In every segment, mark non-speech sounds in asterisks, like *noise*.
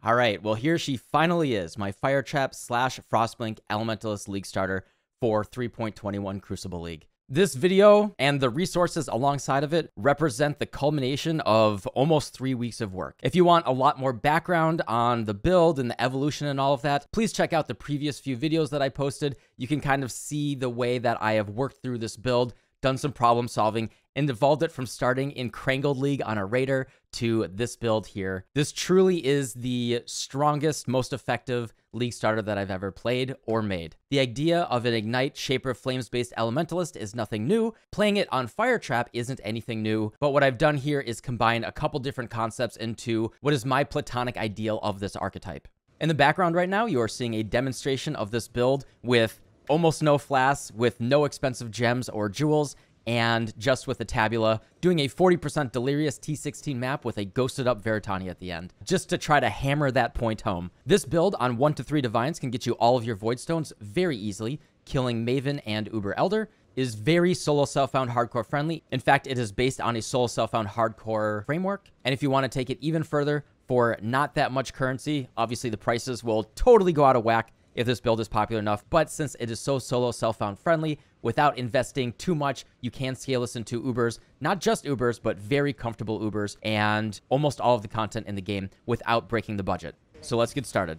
All right, well, here she finally is, my Fire Trap slash Frostblink Elementalist League starter for 3.21 Crucible League. This video and the resources alongside of it represent the culmination of almost three weeks of work. If you want a lot more background on the build and the evolution and all of that, please check out the previous few videos that I posted. You can kind of see the way that I have worked through this build done some problem solving, and evolved it from starting in Krangled League on a Raider to this build here. This truly is the strongest, most effective League starter that I've ever played or made. The idea of an Ignite Shaper Flames based Elementalist is nothing new. Playing it on Fire Trap isn't anything new, but what I've done here is combine a couple different concepts into what is my platonic ideal of this archetype. In the background right now, you are seeing a demonstration of this build with almost no flasks with no expensive gems or jewels, and just with a tabula, doing a 40% Delirious T16 map with a ghosted up Veritania at the end, just to try to hammer that point home. This build on 1 to 3 Divines can get you all of your Void Stones very easily, killing Maven and Uber Elder, is very solo self-found hardcore friendly. In fact, it is based on a solo self-found hardcore framework. And if you want to take it even further, for not that much currency, obviously the prices will totally go out of whack if this build is popular enough. But since it is so solo self-found friendly, without investing too much, you can scale this into Ubers, not just Ubers, but very comfortable Ubers and almost all of the content in the game without breaking the budget. So let's get started.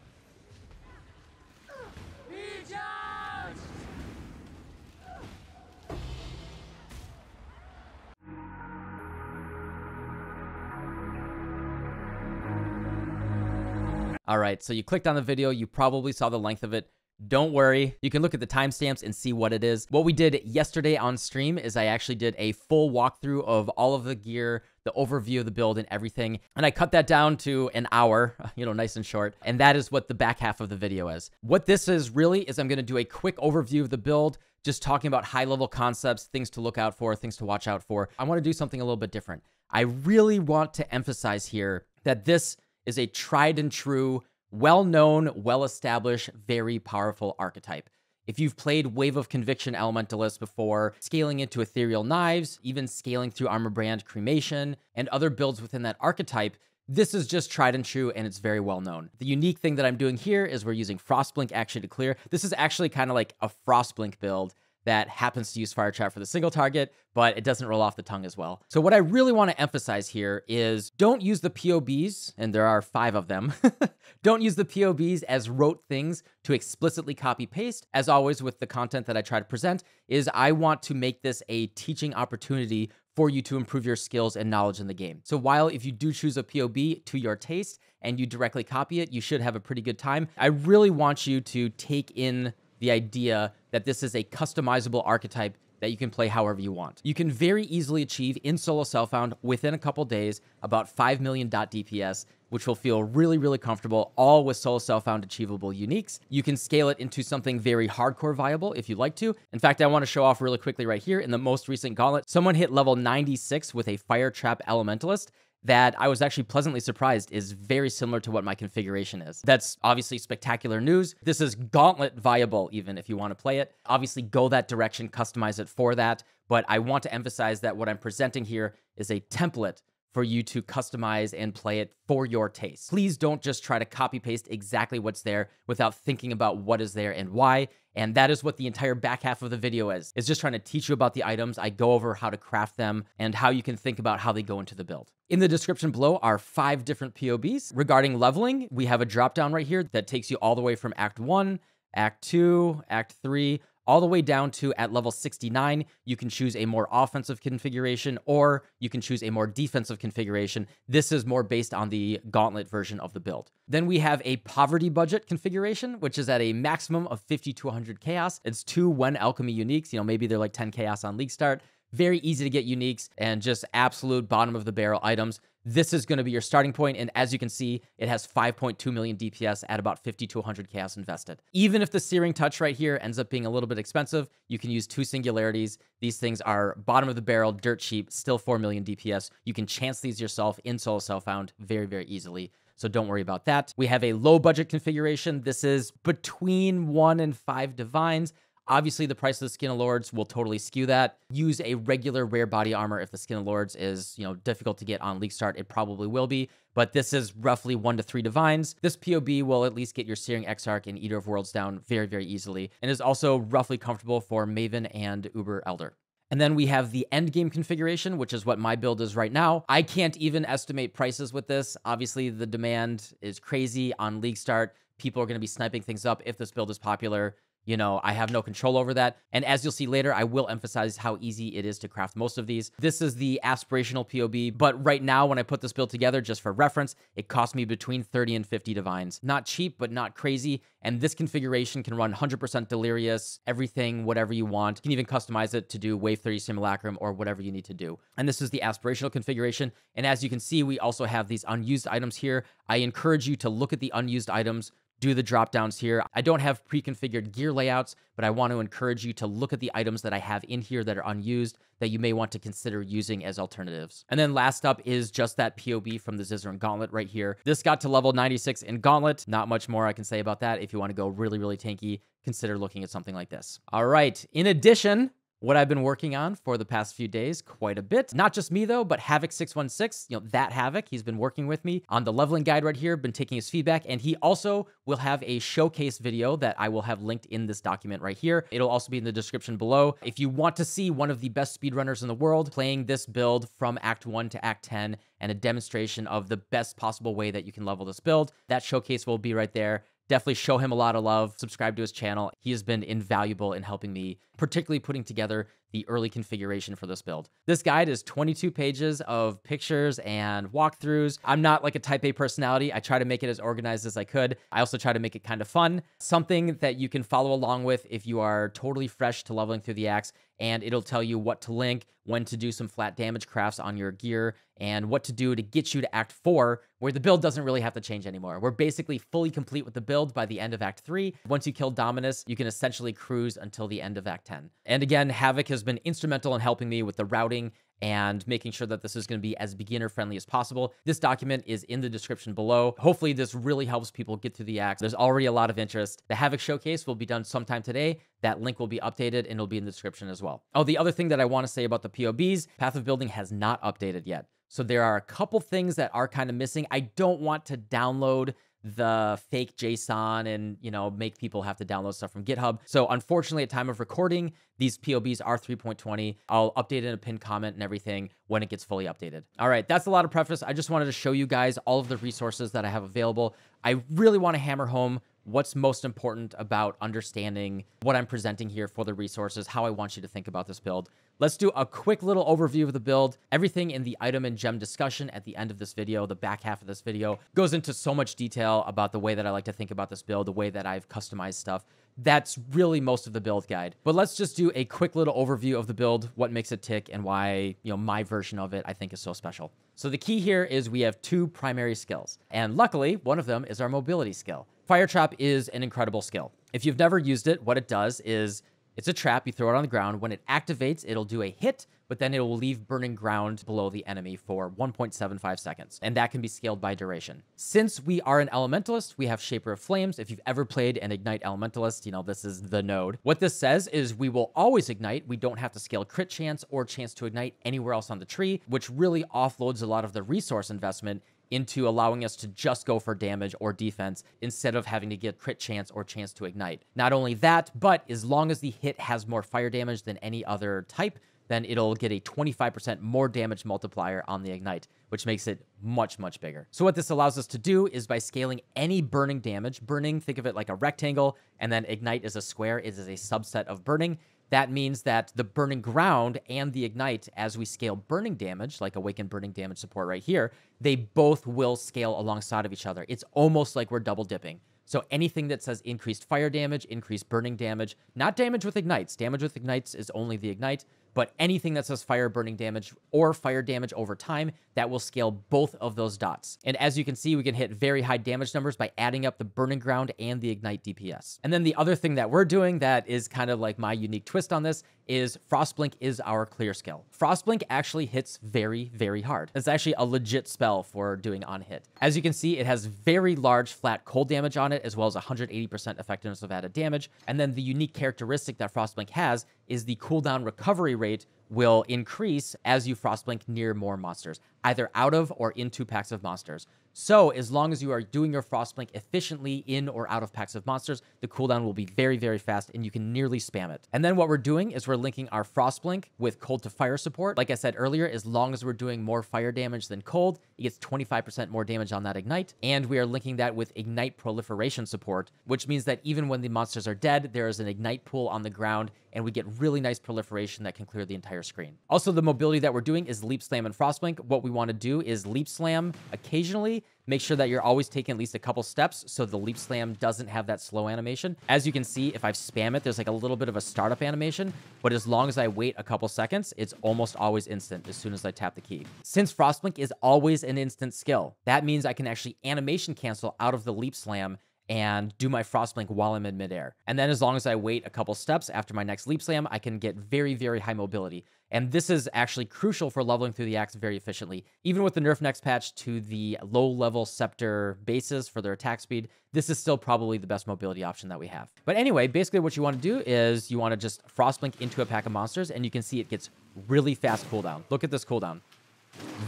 All right, so you clicked on the video, you probably saw the length of it. Don't worry, you can look at the timestamps and see what it is. What we did yesterday on stream is I actually did a full walkthrough of all of the gear, the overview of the build and everything. And I cut that down to an hour, *laughs* you know, nice and short. And that is what the back half of the video is. What this is really is I'm going to do a quick overview of the build, just talking about high level concepts, things to look out for, things to watch out for. I want to do something a little bit different. I really want to emphasize here that this is a tried and true, well known, well established, very powerful archetype. If you've played Wave of Conviction Elementalist before, scaling into Ethereal Knives, even scaling through Armor Brand Cremation, and other builds within that archetype, this is just tried and true and it's very well known. The unique thing that I'm doing here is we're using Frostblink actually to clear. This is actually kind of like a Frostblink build that happens to use Fire Trap for the single target, but it doesn't roll off the tongue as well. So what I really want to emphasize here is don't use the POBs, and there are five of them. *laughs* don't use the POBs as rote things to explicitly copy paste. As always with the content that I try to present is I want to make this a teaching opportunity for you to improve your skills and knowledge in the game. So while if you do choose a POB to your taste and you directly copy it, you should have a pretty good time. I really want you to take in the idea that this is a customizable archetype that you can play however you want. You can very easily achieve in solo self-found within a couple days about 5 million dot DPS, which will feel really, really comfortable, all with solo self-found achievable uniques. You can scale it into something very hardcore viable if you'd like to. In fact, I want to show off really quickly right here. In the most recent gauntlet, someone hit level 96 with a Fire Trap Elementalist, that I was actually pleasantly surprised is very similar to what my configuration is. That's obviously spectacular news. This is gauntlet viable, even if you want to play it. Obviously, go that direction, customize it for that. But I want to emphasize that what I'm presenting here is a template for you to customize and play it for your taste. Please don't just try to copy paste exactly what's there without thinking about what is there and why. And that is what the entire back half of the video is. It's just trying to teach you about the items. I go over how to craft them and how you can think about how they go into the build. In the description below are five different POBs. Regarding leveling, we have a drop down right here that takes you all the way from Act 1, Act 2, Act 3, all the way down to at level 69, you can choose a more offensive configuration or you can choose a more defensive configuration. This is more based on the gauntlet version of the build. Then we have a poverty budget configuration, which is at a maximum of 50 to 100 chaos. It's two one alchemy uniques. You know, maybe they're like 10 chaos on league start. Very easy to get uniques and just absolute bottom of the barrel items. This is going to be your starting point, and as you can see, it has 5.2 million DPS at about 50 to 100 chaos invested. Even if the Searing Touch right here ends up being a little bit expensive, you can use two singularities. These things are bottom of the barrel, dirt cheap, still 4 million DPS. You can chance these yourself in solo self-found very, very easily so don't worry about that. We have a low budget configuration. This is between one and five divines. Obviously, the price of the Skin of Lords will totally skew that. Use a regular rare body armor if the Skin of Lords is, you know, difficult to get on League Start. It probably will be, but this is roughly one to three divines. This POB will at least get your Searing Exarch and Eater of Worlds down very, very easily, and is also roughly comfortable for Maven and Uber Elder. And then we have the end game configuration, which is what my build is right now. I can't even estimate prices with this. Obviously, the demand is crazy on League Start. People are going to be sniping things up if this build is popular. You know, I have no control over that. And as you'll see later, I will emphasize how easy it is to craft most of these. This is the aspirational POB, but right now when I put this build together, just for reference, it cost me between 30 and 50 divines. Not cheap, but not crazy. And this configuration can run 100% delirious, everything, whatever you want. You can even customize it to do Wave 30 Simulacrum or whatever you need to do. And this is the aspirational configuration. And as you can see, we also have these unused items here. I encourage you to look at the unused items, do the drop downs here. I don't have pre-configured gear layouts, but I want to encourage you to look at the items that I have in here that are unused that you may want to consider using as alternatives. And then last up is just that POB from the Zizaran Gauntlet right here. This got to level 96 in Gauntlet. Not much more I can say about that. If you want to go really, really tanky, consider looking at something like this. All right. In addition, what I've been working on for the past few days quite a bit. Not just me though, but Havoc616, you know, that Havoc, he's been working with me on the leveling guide right here, been taking his feedback, and he also will have a showcase video that I will have linked in this document right here. It'll also be in the description below. If you want to see one of the best speedrunners in the world playing this build from Act 1 to Act 10 and a demonstration of the best possible way that you can level this build, that showcase will be right there definitely show him a lot of love, subscribe to his channel. He has been invaluable in helping me, particularly putting together the early configuration for this build. This guide is 22 pages of pictures and walkthroughs. I'm not like a type A personality. I try to make it as organized as I could. I also try to make it kind of fun, something that you can follow along with if you are totally fresh to leveling through the acts and it'll tell you what to link, when to do some flat damage crafts on your gear, and what to do to get you to Act 4, where the build doesn't really have to change anymore. We're basically fully complete with the build by the end of Act 3. Once you kill Dominus, you can essentially cruise until the end of Act 10. And again, Havoc has been instrumental in helping me with the routing and making sure that this is going to be as beginner friendly as possible. This document is in the description below. Hopefully this really helps people get through the acts. There's already a lot of interest. The Havoc showcase will be done sometime today. That link will be updated and it'll be in the description as well. Oh, the other thing that I want to say about the POBs, Path of Building has not updated yet. So there are a couple things that are kind of missing. I don't want to download the fake JSON and, you know, make people have to download stuff from GitHub. So unfortunately, at time of recording, these POBs are 3.20. I'll update in a pinned comment and everything when it gets fully updated. All right, that's a lot of preface. I just wanted to show you guys all of the resources that I have available. I really want to hammer home what's most important about understanding what I'm presenting here for the resources, how I want you to think about this build. Let's do a quick little overview of the build. Everything in the item and gem discussion at the end of this video, the back half of this video, goes into so much detail about the way that I like to think about this build, the way that I've customized stuff. That's really most of the build guide. But let's just do a quick little overview of the build, what makes it tick, and why, you know, my version of it I think is so special. So the key here is we have two primary skills. And luckily, one of them is our mobility skill. Fire Trap is an incredible skill. If you've never used it, what it does is it's a trap. You throw it on the ground. When it activates, it'll do a hit, but then it will leave burning ground below the enemy for 1.75 seconds, and that can be scaled by duration. Since we are an elementalist, we have Shaper of Flames. If you've ever played an Ignite Elementalist, you know, this is the node. What this says is we will always ignite. We don't have to scale crit chance or chance to ignite anywhere else on the tree, which really offloads a lot of the resource investment into allowing us to just go for damage or defense instead of having to get crit chance or chance to ignite. Not only that, but as long as the hit has more fire damage than any other type, then it'll get a 25% more damage multiplier on the ignite, which makes it much, much bigger. So what this allows us to do is by scaling any burning damage, burning, think of it like a rectangle, and then ignite is a square, is a subset of burning, that means that the burning ground and the ignite, as we scale burning damage, like awaken burning damage support right here, they both will scale alongside of each other. It's almost like we're double dipping. So anything that says increased fire damage, increased burning damage, not damage with ignites. Damage with ignites is only the ignite, but anything that says fire burning damage or fire damage over time, that will scale both of those dots. And as you can see, we can hit very high damage numbers by adding up the burning ground and the ignite DPS. And then the other thing that we're doing that is kind of like my unique twist on this is Frostblink is our clear skill. Frostblink actually hits very, very hard. It's actually a legit spell for doing on hit. As you can see, it has very large flat cold damage on it, as well as 180% effectiveness of added damage. And then the unique characteristic that Frostblink has is the cooldown recovery rate will increase as you Frostblink near more monsters, either out of or into packs of monsters. So as long as you are doing your Frostblink efficiently in or out of packs of monsters, the cooldown will be very, very fast and you can nearly spam it. And then what we're doing is we're linking our Frostblink with cold to fire support. Like I said earlier, as long as we're doing more fire damage than cold, it gets 25% more damage on that ignite. And we are linking that with ignite proliferation support, which means that even when the monsters are dead, there is an ignite pool on the ground and we get really nice proliferation that can clear the entire screen. Also, the mobility that we're doing is Leap Slam and Frostblink. What we want to do is Leap Slam occasionally Make sure that you're always taking at least a couple steps so the leap slam doesn't have that slow animation. As you can see, if I spam it, there's like a little bit of a startup animation, but as long as I wait a couple seconds, it's almost always instant as soon as I tap the key. Since Frostblink is always an instant skill, that means I can actually animation cancel out of the leap slam and do my Frostblink while I'm in midair. And then as long as I wait a couple steps after my next Leap Slam, I can get very, very high mobility. And this is actually crucial for leveling through the acts very efficiently. Even with the nerf next patch to the low-level Scepter bases for their attack speed, this is still probably the best mobility option that we have. But anyway, basically what you want to do is you want to just Frostblink into a pack of monsters, and you can see it gets really fast cooldown. Look at this cooldown.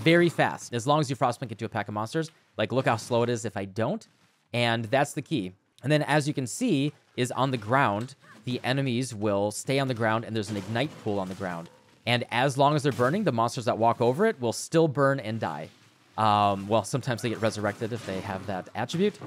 Very fast. As long as you Frostblink into a pack of monsters, like look how slow it is if I don't. And that's the key. And then as you can see is on the ground, the enemies will stay on the ground and there's an ignite pool on the ground. And as long as they're burning, the monsters that walk over it will still burn and die. Um, well, sometimes they get resurrected if they have that attribute.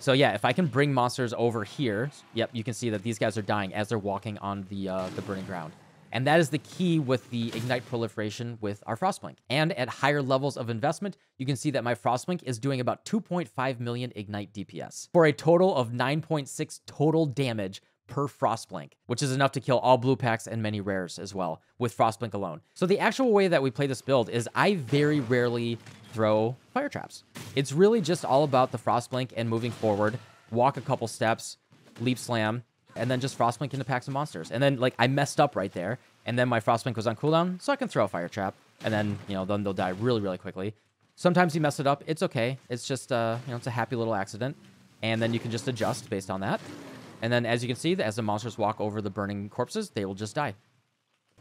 So yeah, if I can bring monsters over here, yep, you can see that these guys are dying as they're walking on the uh, the burning ground. And that is the key with the Ignite proliferation with our Frostblink. And at higher levels of investment, you can see that my Frostblink is doing about 2.5 million Ignite DPS for a total of 9.6 total damage per Frostblink, which is enough to kill all blue packs and many rares as well with Frostblink alone. So the actual way that we play this build is I very rarely throw fire traps. It's really just all about the Frostblink and moving forward, walk a couple steps, leap slam, and then just Frostblink into packs of monsters. And then, like, I messed up right there, and then my Frostblink was on cooldown, so I can throw a Fire Trap, and then, you know, then they'll die really, really quickly. Sometimes you mess it up. It's okay. It's just, uh, you know, it's a happy little accident. And then you can just adjust based on that. And then, as you can see, as the monsters walk over the burning corpses, they will just die.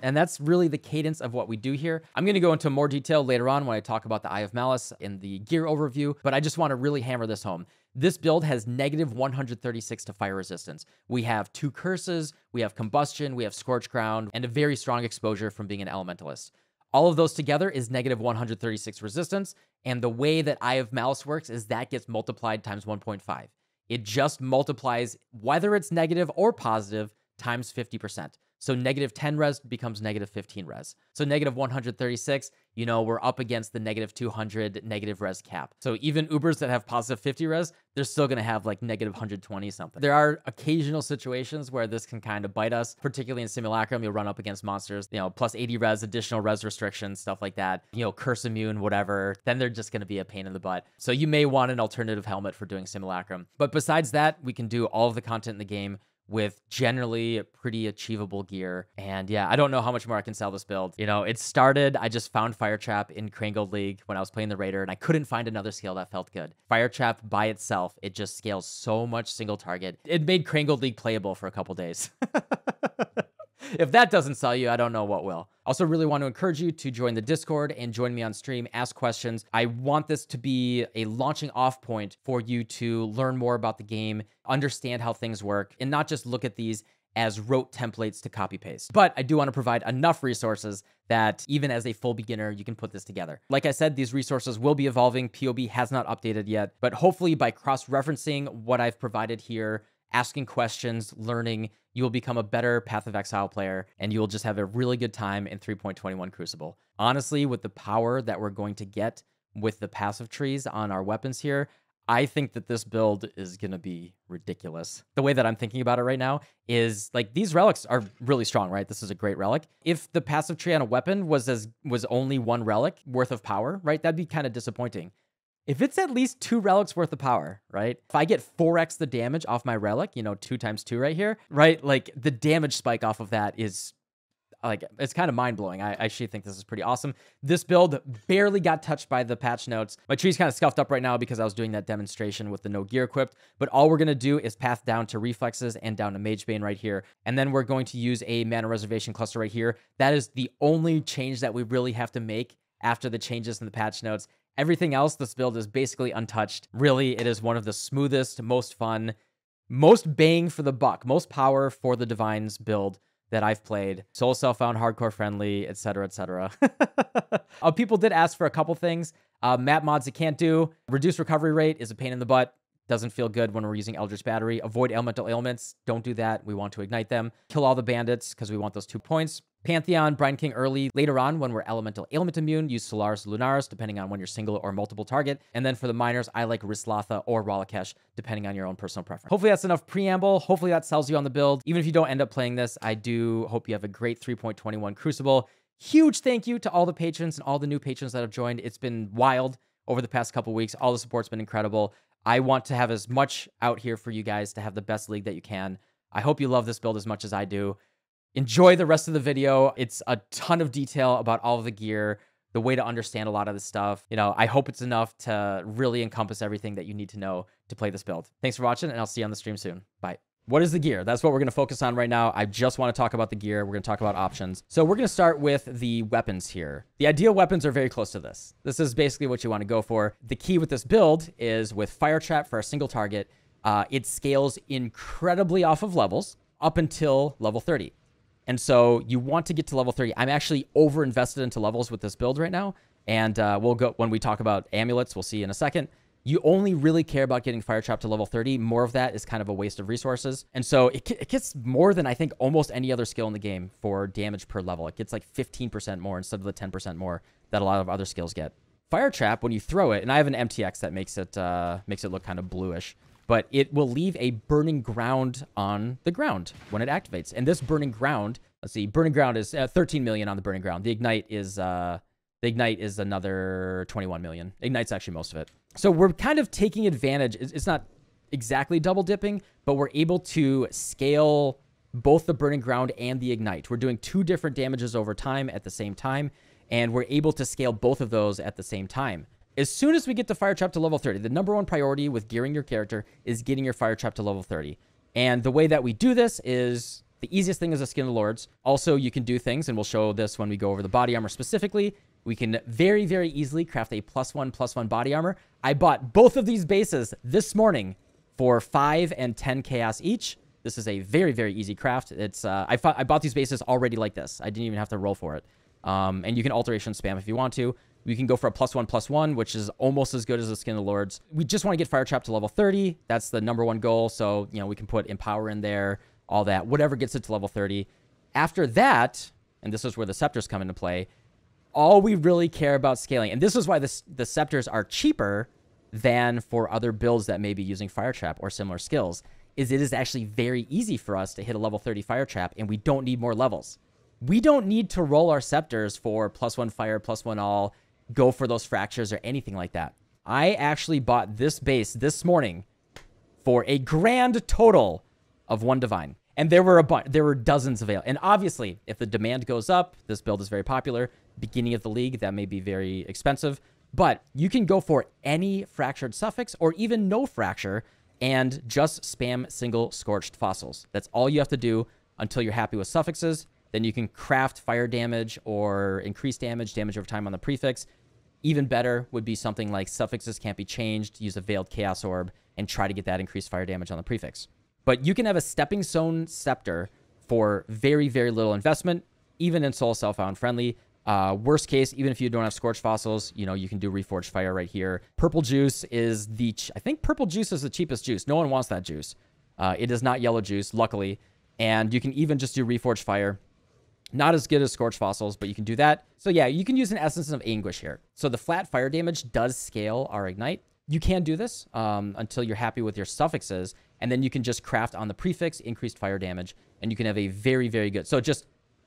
And that's really the cadence of what we do here. I'm going to go into more detail later on when I talk about the Eye of Malice in the gear overview, but I just want to really hammer this home. This build has negative 136 to fire resistance. We have two curses, we have combustion, we have scorch ground, and a very strong exposure from being an elementalist. All of those together is negative 136 resistance, and the way that Eye of Malice works is that gets multiplied times 1.5. It just multiplies whether it's negative or positive times 50%. So negative 10 res becomes negative 15 res. So negative 136, you know, we're up against the negative 200 negative res cap. So even Ubers that have positive 50 res, they're still going to have like negative 120 something. There are occasional situations where this can kind of bite us, particularly in Simulacrum. You'll run up against monsters, you know, plus 80 res, additional res restrictions, stuff like that, you know, curse immune, whatever. Then they're just going to be a pain in the butt. So you may want an alternative helmet for doing Simulacrum. But besides that, we can do all of the content in the game with generally pretty achievable gear. And yeah, I don't know how much more I can sell this build. You know, it started, I just found Fire Trap in Crane League when I was playing the Raider, and I couldn't find another skill that felt good. Fire Trap by itself, it just scales so much single target. It made Crane League playable for a couple days. *laughs* if that doesn't sell you, I don't know what will. Also, really want to encourage you to join the Discord and join me on stream, ask questions. I want this to be a launching off point for you to learn more about the game, understand how things work, and not just look at these as rote templates to copy paste. But I do want to provide enough resources that even as a full beginner, you can put this together. Like I said, these resources will be evolving. POB has not updated yet, but hopefully by cross-referencing what I've provided here, asking questions, learning, you will become a better Path of Exile player and you will just have a really good time in 3.21 Crucible. Honestly, with the power that we're going to get with the passive trees on our weapons here, I think that this build is going to be ridiculous. The way that I'm thinking about it right now is like these relics are really strong, right? This is a great relic. If the passive tree on a weapon was as was only one relic worth of power, right? That'd be kind of disappointing. If it's at least two relics worth of power, right? If I get 4x the damage off my relic, you know, two times two right here, right? Like the damage spike off of that is like it's kind of mind blowing. I, actually think this is pretty awesome. This build barely got touched by the patch notes. My tree's kind of scuffed up right now because I was doing that demonstration with the no gear equipped. But all we're gonna do is path down to reflexes and down to mage bane right here, and then we're going to use a mana reservation cluster right here. That is the only change that we really have to make after the changes in the patch notes. Everything else, this build is basically untouched. Really, it is one of the smoothest, most fun, most bang for the buck, most power for the Divines build that I've played. Solo self-found hardcore friendly, etc., etc. *laughs* uh, people did ask for a couple things. Uh, map mods it can't do. Reduced recovery rate is a pain in the butt. Doesn't feel good when we're using Eldritch Battery. Avoid elemental ailments. Don't do that. We want to ignite them. Kill all the bandits because we want those two points. Pantheon, Brine King early. Later on, when we're elemental ailment immune, use Solaris Lunaris, depending on when you're single or multiple target. And then for the miners, I like Ryslatha or Ralakesh, depending on your own personal preference. Hopefully that's enough preamble. Hopefully that sells you on the build. Even if you don't end up playing this, I do hope you have a great 3.21 Crucible. Huge thank you to all the patrons and all the new patrons that have joined. It's been wild over the past couple weeks. All the support's been incredible. I want to have as much out here for you guys to have the best league that you can. I hope you love this build as much as I do. Enjoy the rest of the video. It's a ton of detail about all of the gear, the way to understand a lot of this stuff. You know, I hope it's enough to really encompass everything that you need to know to play this build. Thanks for watching, and I'll see you on the stream soon. Bye. What is the gear? That's what we're going to focus on right now. I just want to talk about the gear. We're going to talk about options. So we're going to start with the weapons here. The ideal weapons are very close to this. This is basically what you want to go for. The key with this build is with Fire Trap for a single target, uh, it scales incredibly off of levels up until level 30. And so you want to get to level 30. I'm actually over invested into levels with this build right now. And uh, we'll go when we talk about amulets, we'll see in a second. You only really care about getting fire trap to level 30. More of that is kind of a waste of resources. And so it, it gets more than I think almost any other skill in the game for damage per level. It gets like 15% more instead of the 10% more that a lot of other skills get. Fire trap, when you throw it, and I have an MTX that makes it uh, makes it look kind of bluish but it will leave a burning ground on the ground when it activates. And this burning ground, let's see, burning ground is uh, 13 million on the burning ground. The ignite is uh, the ignite is another 21 million. Ignite's actually most of it. So we're kind of taking advantage. It's not exactly double dipping, but we're able to scale both the burning ground and the ignite. We're doing two different damages over time at the same time, and we're able to scale both of those at the same time. As soon as we get the fire trap to level 30, the number one priority with gearing your character is getting your fire trap to level 30. And the way that we do this is the easiest thing is a skin of the lords. Also, you can do things, and we'll show this when we go over the body armor specifically. We can very, very easily craft a plus one, plus one body armor. I bought both of these bases this morning for 5 and 10 chaos each. This is a very, very easy craft. It's uh, I, I bought these bases already like this. I didn't even have to roll for it. Um, and you can alteration spam if you want to. We can go for a plus one, plus one, which is almost as good as the Skin of the Lords. We just want to get Fire Trap to level 30. That's the number one goal. So, you know, we can put Empower in there, all that, whatever gets it to level 30. After that, and this is where the Scepters come into play, all we really care about scaling, and this is why this, the Scepters are cheaper than for other builds that may be using Fire Trap or similar skills, is it is actually very easy for us to hit a level 30 Fire Trap, and we don't need more levels. We don't need to roll our Scepters for plus one Fire, plus one All, go for those fractures or anything like that. I actually bought this base this morning for a grand total of one divine. And there were a bunch, there were dozens available. And obviously, if the demand goes up, this build is very popular. Beginning of the league, that may be very expensive. But you can go for any fractured suffix or even no fracture and just spam single scorched fossils. That's all you have to do until you're happy with suffixes. Then you can craft fire damage or increase damage, damage over time on the prefix. Even better would be something like suffixes can't be changed, use a Veiled Chaos Orb, and try to get that increased fire damage on the prefix. But you can have a Stepping Stone Scepter for very, very little investment, even in Soul Self-Found friendly. Uh, worst case, even if you don't have Scorched Fossils, you know, you can do Reforged Fire right here. Purple Juice is the... I think Purple Juice is the cheapest juice. No one wants that juice. Uh, it is not Yellow Juice, luckily. And you can even just do Reforged Fire not as good as Scorch Fossils, but you can do that. So yeah, you can use an Essence of Anguish here. So the flat fire damage does scale our Ignite. you can do this um, until you're happy with your suffixes, and then you can just craft on the prefix increased fire damage, and you can have a very, very good. So just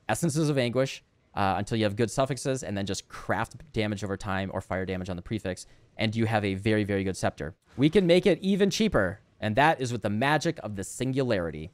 essences of anguish uh, until you have good suffixes, and then just craft damage over time or fire damage on the prefix, and you have a very, very good scepter. We can make it even cheaper, and that is with the magic of the singularity.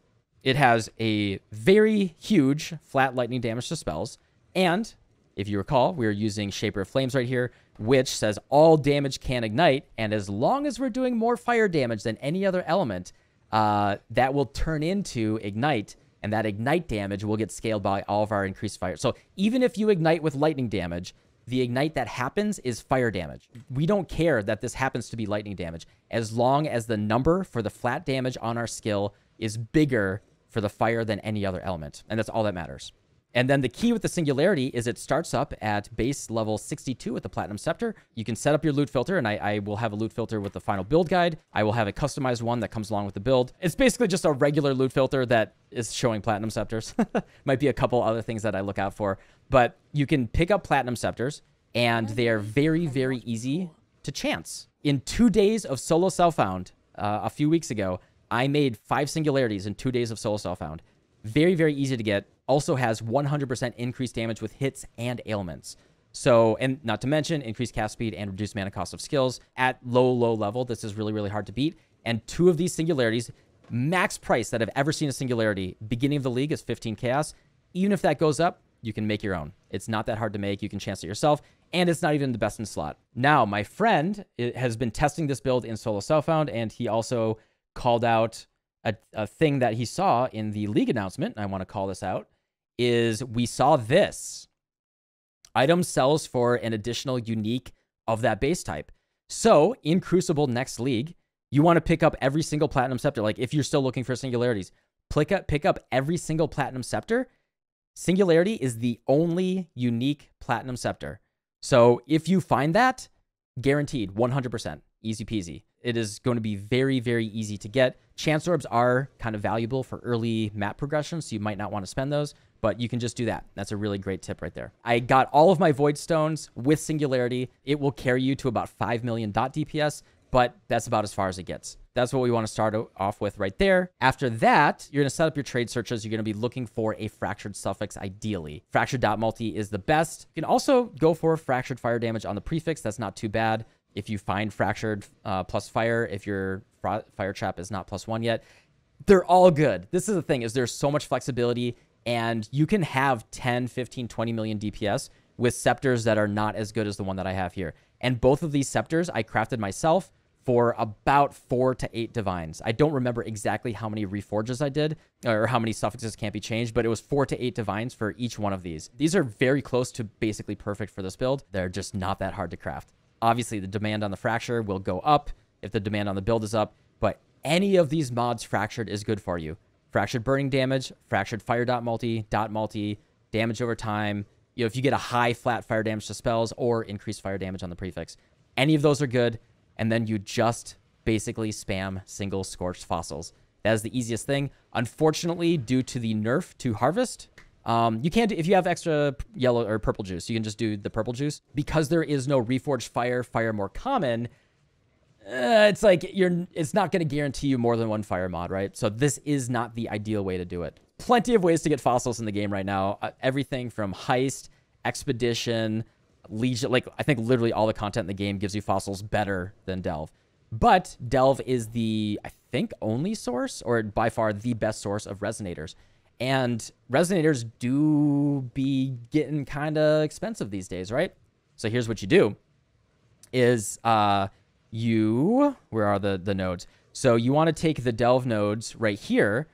It has a very huge flat lightning damage to spells, and if you recall, we are using Shaper of Flames right here, which says all damage can ignite. And as long as we're doing more fire damage than any other element, uh, that will turn into ignite. And that ignite damage will get scaled by all of our increased fire. So even if you ignite with lightning damage, the ignite that happens is fire damage. We don't care that this happens to be lightning damage as long as the number for the flat damage on our skill is bigger for the fire than any other element. And that's all that matters. And then the key with the Singularity is it starts up at base level 62 with the Platinum Scepter. You can set up your loot filter, and I, I, will have a loot filter with the final build guide. I will have a customized one that comes along with the build. It's basically just a regular loot filter that is showing Platinum Scepters. *laughs* Might be a couple other things that I look out for. But you can pick up Platinum Scepters, and they are very, very easy to chance. In two days of solo self-found, uh, a few weeks ago, I made five singularities in two days of solo self-found. Very, very easy to get also has 100% increased damage with hits and ailments. So, and not to mention increased cast speed and reduced mana cost of skills at low, low level. This is really, really hard to beat. And two of these singularities, max price that I've ever seen a singularity, beginning of the league is 15 chaos. Even if that goes up, you can make your own. It's not that hard to make. You can chance it yourself, and it's not even the best in slot. Now, my friend has been testing this build in solo self-found, and he also called out a, a thing that he saw in the league announcement. I want to call this out is we saw this. Item sells for an additional unique of that base type. So in Crucible next league, you want to pick up every single platinum scepter. Like if you're still looking for singularities, pick up pick up every single platinum scepter. Singularity is the only unique platinum scepter. So if you find that, guaranteed 100%, easy peasy. It is going to be very, very easy to get. Chance orbs are kind of valuable for early map progression, so you might not want to spend those but you can just do that. That's a really great tip right there. I got all of my Void Stones with Singularity. It will carry you to about 5 million dot DPS, but that's about as far as it gets. That's what we want to start off with right there. After that, you're going to set up your trade searches. You're going to be looking for a fractured suffix ideally. Fractured dot multi is the best. You can also go for fractured fire damage on the prefix. That's not too bad. If you find fractured uh, plus fire, if your fire trap is not plus one yet, they're all good. This is the thing is there's so much flexibility and you can have 10, 15, 20 million DPS with scepters that are not as good as the one that I have here. And both of these scepters I crafted myself for about four to eight divines. I don't remember exactly how many reforges I did or how many suffixes can't be changed, but it was four to eight divines for each one of these. These are very close to basically perfect for this build. They're just not that hard to craft. Obviously, the demand on the fracture will go up if the demand on the build is up, but any of these mods fractured is good for you fractured burning damage, fractured fire dot multi, dot multi, damage over time. You know, if you get a high flat fire damage to spells or increased fire damage on the prefix, any of those are good. And then you just basically spam single scorched fossils. That is the easiest thing. Unfortunately, due to the nerf to harvest, um, you can't, if you have extra yellow or purple juice, you can just do the purple juice. Because there is no reforged fire, fire more common, uh, it's like you're it's not going to guarantee you more than one fire mod, right? So this is not the ideal way to do it. Plenty of ways to get fossils in the game right now. Uh, everything from heist, expedition, legion, like I think literally all the content in the game gives you fossils better than delve. But delve is the I think only source or by far the best source of resonators. And resonators do be getting kind of expensive these days, right? So here's what you do is uh you, where are the, the nodes? So you want to take the delve nodes right here.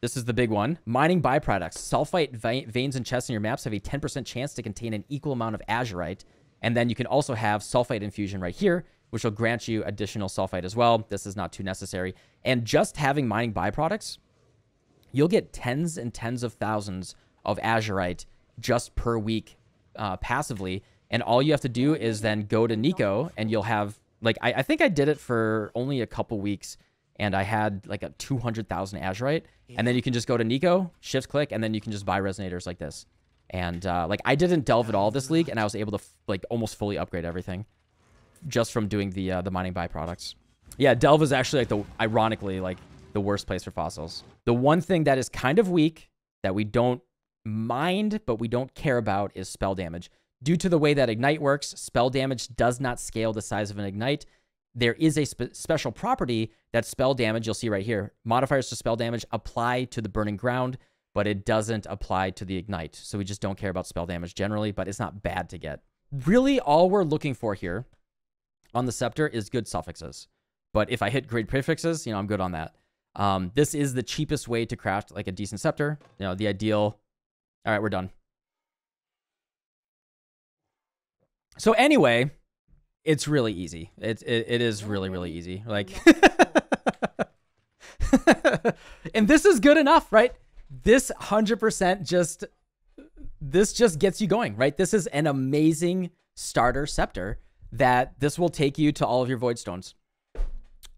This is the big one. Mining byproducts. Sulfite veins and chests in your maps have a 10% chance to contain an equal amount of azurite. And then you can also have sulfite infusion right here, which will grant you additional sulfite as well. This is not too necessary. And just having mining byproducts, you'll get tens and tens of thousands of azurite just per week uh, passively. And all you have to do is then go to Niko and you'll have like I, I think I did it for only a couple weeks and I had like a 200,000 Azurite. And then you can just go to Niko, shift click, and then you can just buy resonators like this. And uh, like I didn't delve at all this league, and I was able to like almost fully upgrade everything. just from doing the uh, the mining byproducts. Yeah, Delve is actually like the ironically like the worst place for fossils. The one thing that is kind of weak that we don't mind but we don't care about is spell damage. Due to the way that ignite works, spell damage does not scale the size of an ignite. There is a spe special property that spell damage, you'll see right here, modifiers to spell damage apply to the burning ground, but it doesn't apply to the ignite. So we just don't care about spell damage generally, but it's not bad to get. Really, all we're looking for here on the scepter is good suffixes. But if I hit great prefixes, you know, I'm good on that. Um, this is the cheapest way to craft like a decent scepter. You know, the ideal. All right, we're done. So anyway, it's really easy. It, it, it is really, really easy. Like, *laughs* and this is good enough, right? This 100% just, this just gets you going, right? This is an amazing starter scepter that this will take you to all of your void stones.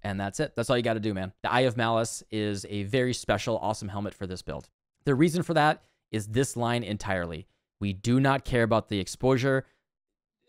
And that's it. That's all you got to do, man. The Eye of Malice is a very special, awesome helmet for this build. The reason for that is this line entirely. We do not care about the exposure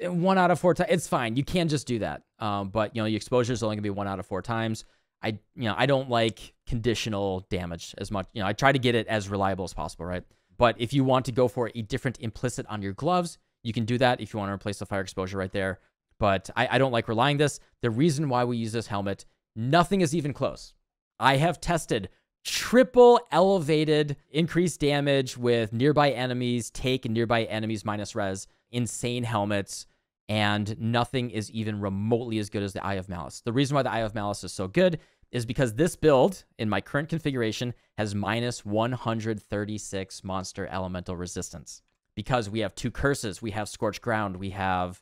one out of four times. It's fine. You can just do that. Um, but you know, your exposure is only gonna be one out of four times. I you know I don't like conditional damage as much. You know, I try to get it as reliable as possible, right? But if you want to go for a different implicit on your gloves, you can do that if you want to replace the fire exposure right there. But I, I don't like relying this. The reason why we use this helmet, nothing is even close. I have tested triple elevated increased damage with nearby enemies, take nearby enemies minus res insane helmets, and nothing is even remotely as good as the Eye of Malice. The reason why the Eye of Malice is so good is because this build, in my current configuration, has minus 136 monster elemental resistance. Because we have two curses, we have Scorched Ground, we have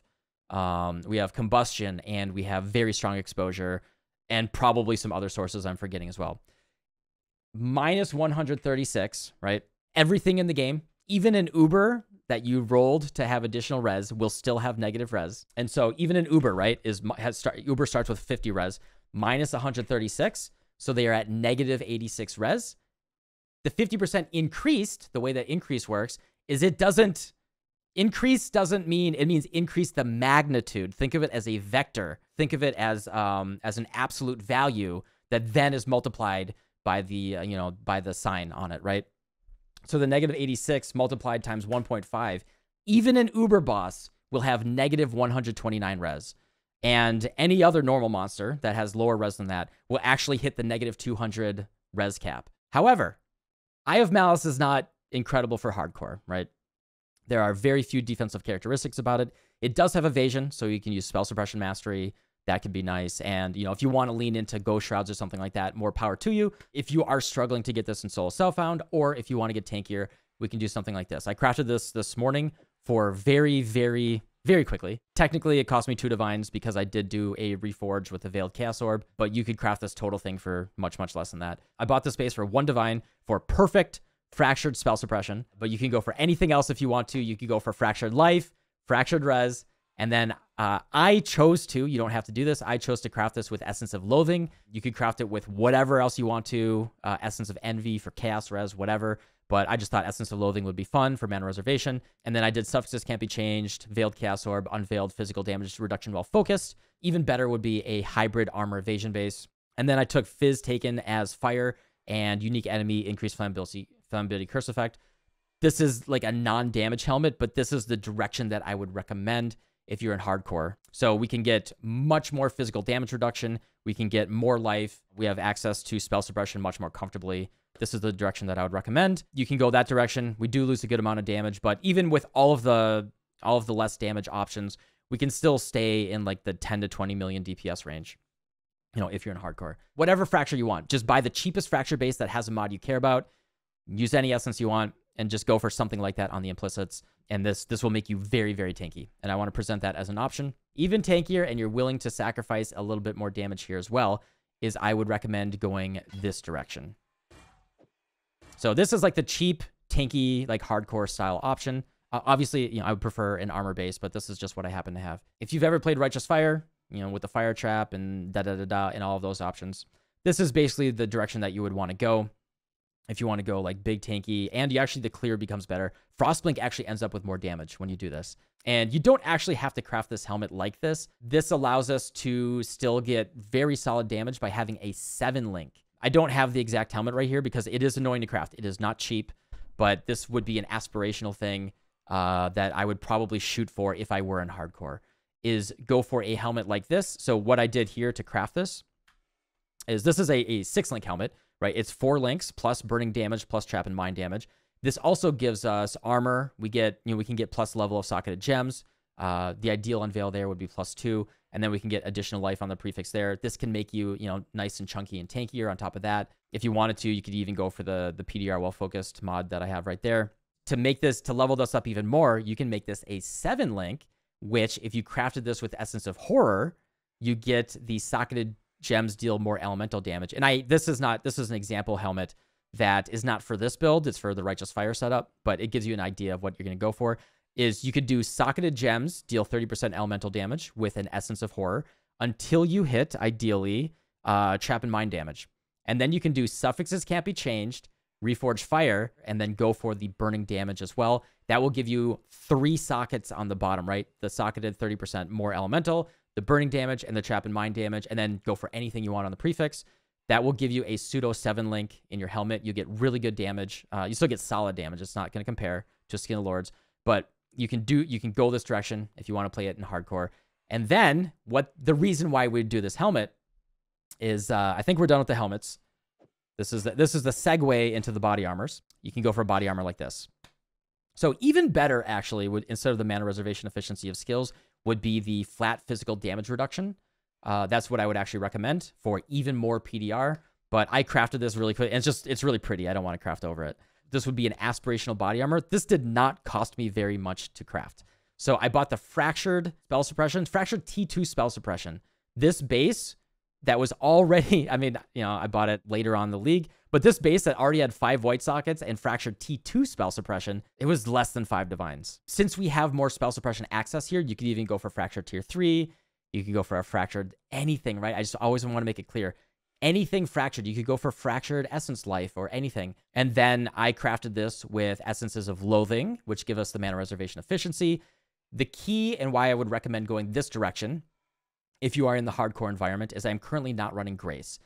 um, we have combustion, and we have very strong exposure, and probably some other sources I'm forgetting as well. Minus 136, right? Everything in the game, even in Uber, that you rolled to have additional res will still have negative res. And so even in Uber, right, is has start, Uber starts with 50 res minus 136, so they are at negative 86 res. The 50% increased, the way that increase works is it doesn't increase doesn't mean it means increase the magnitude. Think of it as a vector. Think of it as um as an absolute value that then is multiplied by the uh, you know by the sign on it, right? So the negative 86 multiplied times 1.5, even an Uber boss will have negative 129 res. And any other normal monster that has lower res than that will actually hit the negative 200 res cap. However, Eye of Malice is not incredible for hardcore, right? There are very few defensive characteristics about it. It does have evasion, so you can use spell suppression mastery, that could be nice. And, you know, if you want to lean into Ghost Shrouds or something like that, more power to you. If you are struggling to get this in Soul Self-Found, or if you want to get tankier, we can do something like this. I crafted this this morning for very, very, very quickly. Technically, it cost me two divines because I did do a reforge with the Veiled Chaos Orb, but you could craft this total thing for much, much less than that. I bought this base for one divine for perfect fractured spell suppression, but you can go for anything else if you want to. You could go for fractured life, fractured res, and then uh, I chose to, you don't have to do this. I chose to craft this with Essence of Loathing. You could craft it with whatever else you want to, uh, Essence of Envy for Chaos Res, whatever. But I just thought Essence of Loathing would be fun for mana reservation. And then I did Suffixes Can't Be Changed, Veiled Chaos Orb, Unveiled Physical Damage Reduction while focused. Even better would be a hybrid armor evasion base. And then I took Phys Taken as fire and Unique Enemy Increased Flammability, flammability Curse Effect. This is like a non-damage helmet, but this is the direction that I would recommend if you're in hardcore. So we can get much more physical damage reduction. We can get more life. We have access to spell suppression much more comfortably. This is the direction that I would recommend. You can go that direction. We do lose a good amount of damage, but even with all of the all of the less damage options, we can still stay in like the 10 to 20 million DPS range. You know, if you're in hardcore. Whatever fracture you want, just buy the cheapest fracture base that has a mod you care about. Use any essence you want and just go for something like that on the implicits and this this will make you very very tanky and i want to present that as an option even tankier and you're willing to sacrifice a little bit more damage here as well is i would recommend going this direction so this is like the cheap tanky like hardcore style option obviously you know i would prefer an armor base but this is just what i happen to have if you've ever played righteous fire you know with the fire trap and da da da da and all of those options this is basically the direction that you would want to go if you want to go like big tanky and you actually the clear becomes better. Frostblink actually ends up with more damage when you do this. And you don't actually have to craft this helmet like this. This allows us to still get very solid damage by having a seven link. I don't have the exact helmet right here because it is annoying to craft. It is not cheap, but this would be an aspirational thing uh, that I would probably shoot for if I were in hardcore is go for a helmet like this. So what I did here to craft this is this is a, a six link helmet, right? It's four links plus burning damage plus trap and mine damage. This also gives us armor. We get, you know, we can get plus level of socketed gems. Uh, the ideal unveil there would be plus two, and then we can get additional life on the prefix there. This can make you, you know, nice and chunky and tankier on top of that. If you wanted to, you could even go for the, the PDR well-focused mod that I have right there. To make this, to level this up even more, you can make this a seven link, which if you crafted this with Essence of Horror, you get the socketed gems deal more elemental damage. And I, this is not, this is an example helmet that is not for this build. It's for the Righteous Fire setup, but it gives you an idea of what you're going to go for. Is you could do socketed gems, deal 30% elemental damage with an Essence of Horror until you hit, ideally, uh, Trap and Mine damage. And then you can do suffixes can't be changed, Reforge Fire, and then go for the burning damage as well. That will give you three sockets on the bottom, right? The socketed 30% more elemental, the burning damage, and the trap and mine damage, and then go for anything you want on the prefix. That will give you a pseudo 7 link in your helmet. You get really good damage. Uh, you still get solid damage. It's not going to compare to Skin of Lords, but you can do you can go this direction if you want to play it in hardcore. And then what the reason why we do this helmet is uh, I think we're done with the helmets. This is the, this is the segue into the body armors. You can go for a body armor like this. So even better actually would instead of the mana reservation efficiency of skills would be the flat physical damage reduction. Uh, that's what I would actually recommend for even more PDR. But I crafted this really quick. And it's just, it's really pretty. I don't want to craft over it. This would be an aspirational body armor. This did not cost me very much to craft. So I bought the Fractured Spell Suppression, Fractured T2 Spell Suppression. This base that was already, *laughs* I mean, you know, I bought it later on the league, but this base that already had five white sockets and Fractured T2 Spell Suppression, it was less than five divines. Since we have more Spell Suppression access here, you could even go for Fractured Tier 3, you could go for a fractured anything, right? I just always want to make it clear. Anything fractured, you could go for fractured essence life or anything. And then I crafted this with essences of loathing, which give us the mana reservation efficiency. The key and why I would recommend going this direction, if you are in the hardcore environment, as I'm currently not running Grace.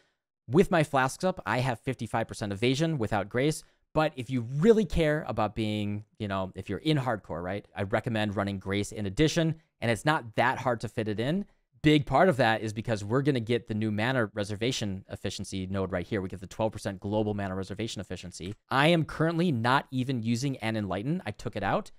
With my flasks up, I have 55% evasion without Grace. But if you really care about being, you know, if you're in hardcore, right, I recommend running Grace in addition. And it's not that hard to fit it in big part of that is because we're going to get the new mana reservation efficiency node right here. We get the 12% global mana reservation efficiency. I am currently not even using an Enlighten. I took it out.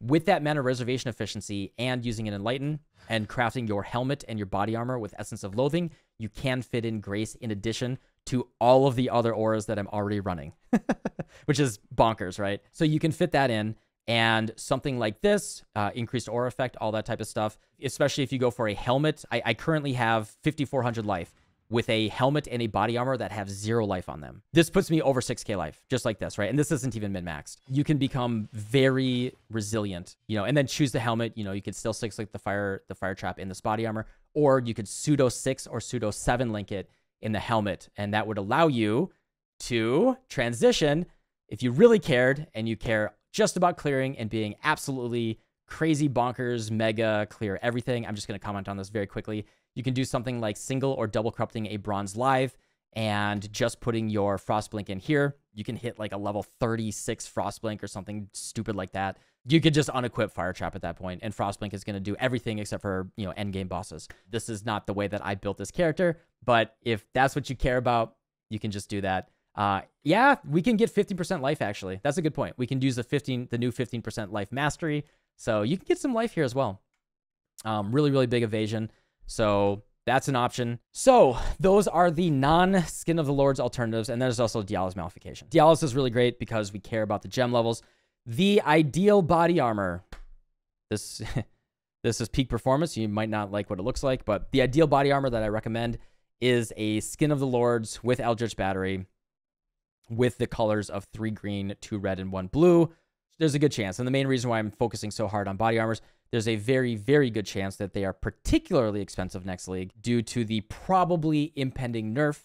With that mana reservation efficiency and using an Enlighten and crafting your helmet and your body armor with Essence of Loathing, you can fit in Grace in addition to all of the other auras that I'm already running, *laughs* which is bonkers, right? So you can fit that in. And something like this, uh, increased aura effect, all that type of stuff, especially if you go for a helmet. I, I currently have 5,400 life with a helmet and a body armor that have zero life on them. This puts me over 6k life, just like this, right? And this isn't even min-maxed. You can become very resilient, you know, and then choose the helmet. You know, you could still six like the fire, the fire trap in this body armor, or you could pseudo six or pseudo seven link it in the helmet. And that would allow you to transition if you really cared and you care just about clearing and being absolutely crazy bonkers, mega clear everything. I'm just going to comment on this very quickly. You can do something like single or double corrupting a Bronn's Lithe and just putting your Frostblink in here. You can hit like a level 36 Frostblink or something stupid like that. You could just unequip Fire Trap at that point, and Frostblink is going to do everything except for, you know, end game bosses. This is not the way that I built this character, but if that's what you care about, you can just do that. Uh, yeah, we can get 15% life actually. That's a good point. We can use the 15, the new 15% life mastery. So you can get some life here as well. Um, really, really big evasion. So that's an option. So those are the non-Skin of the Lords alternatives. And there's also Dialla's Malefaction. Dialla's is really great because we care about the gem levels. The ideal body armor. This, *laughs* this is peak performance. You might not like what it looks like, but the ideal body armor that I recommend is a Skin of the Lords with Eldritch Battery with the colors of three green, two red, and one blue. There's a good chance. And the main reason why I'm focusing so hard on body armors, there's a very, very good chance that they are particularly expensive next league due to the probably impending nerf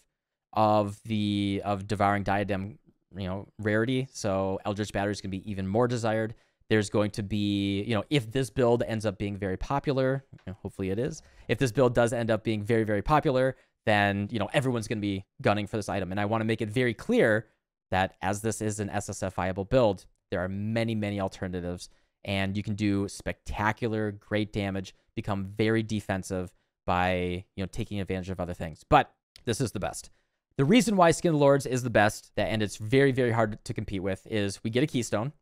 of the of devouring diadem you know, rarity. So Eldritch Battery is going to be even more desired. There's going to be, you know, if this build ends up being very popular, you know, hopefully it is. If this build does end up being very, very popular, then, you know, everyone's going to be gunning for this item. And I want to make it very clear that as this is an SSF viable build, there are many, many alternatives and you can do spectacular, great damage, become very defensive by, you know, taking advantage of other things. But this is the best. The reason why Skin Lords is the best, that and it's very, very hard to compete with, is we get a Keystone.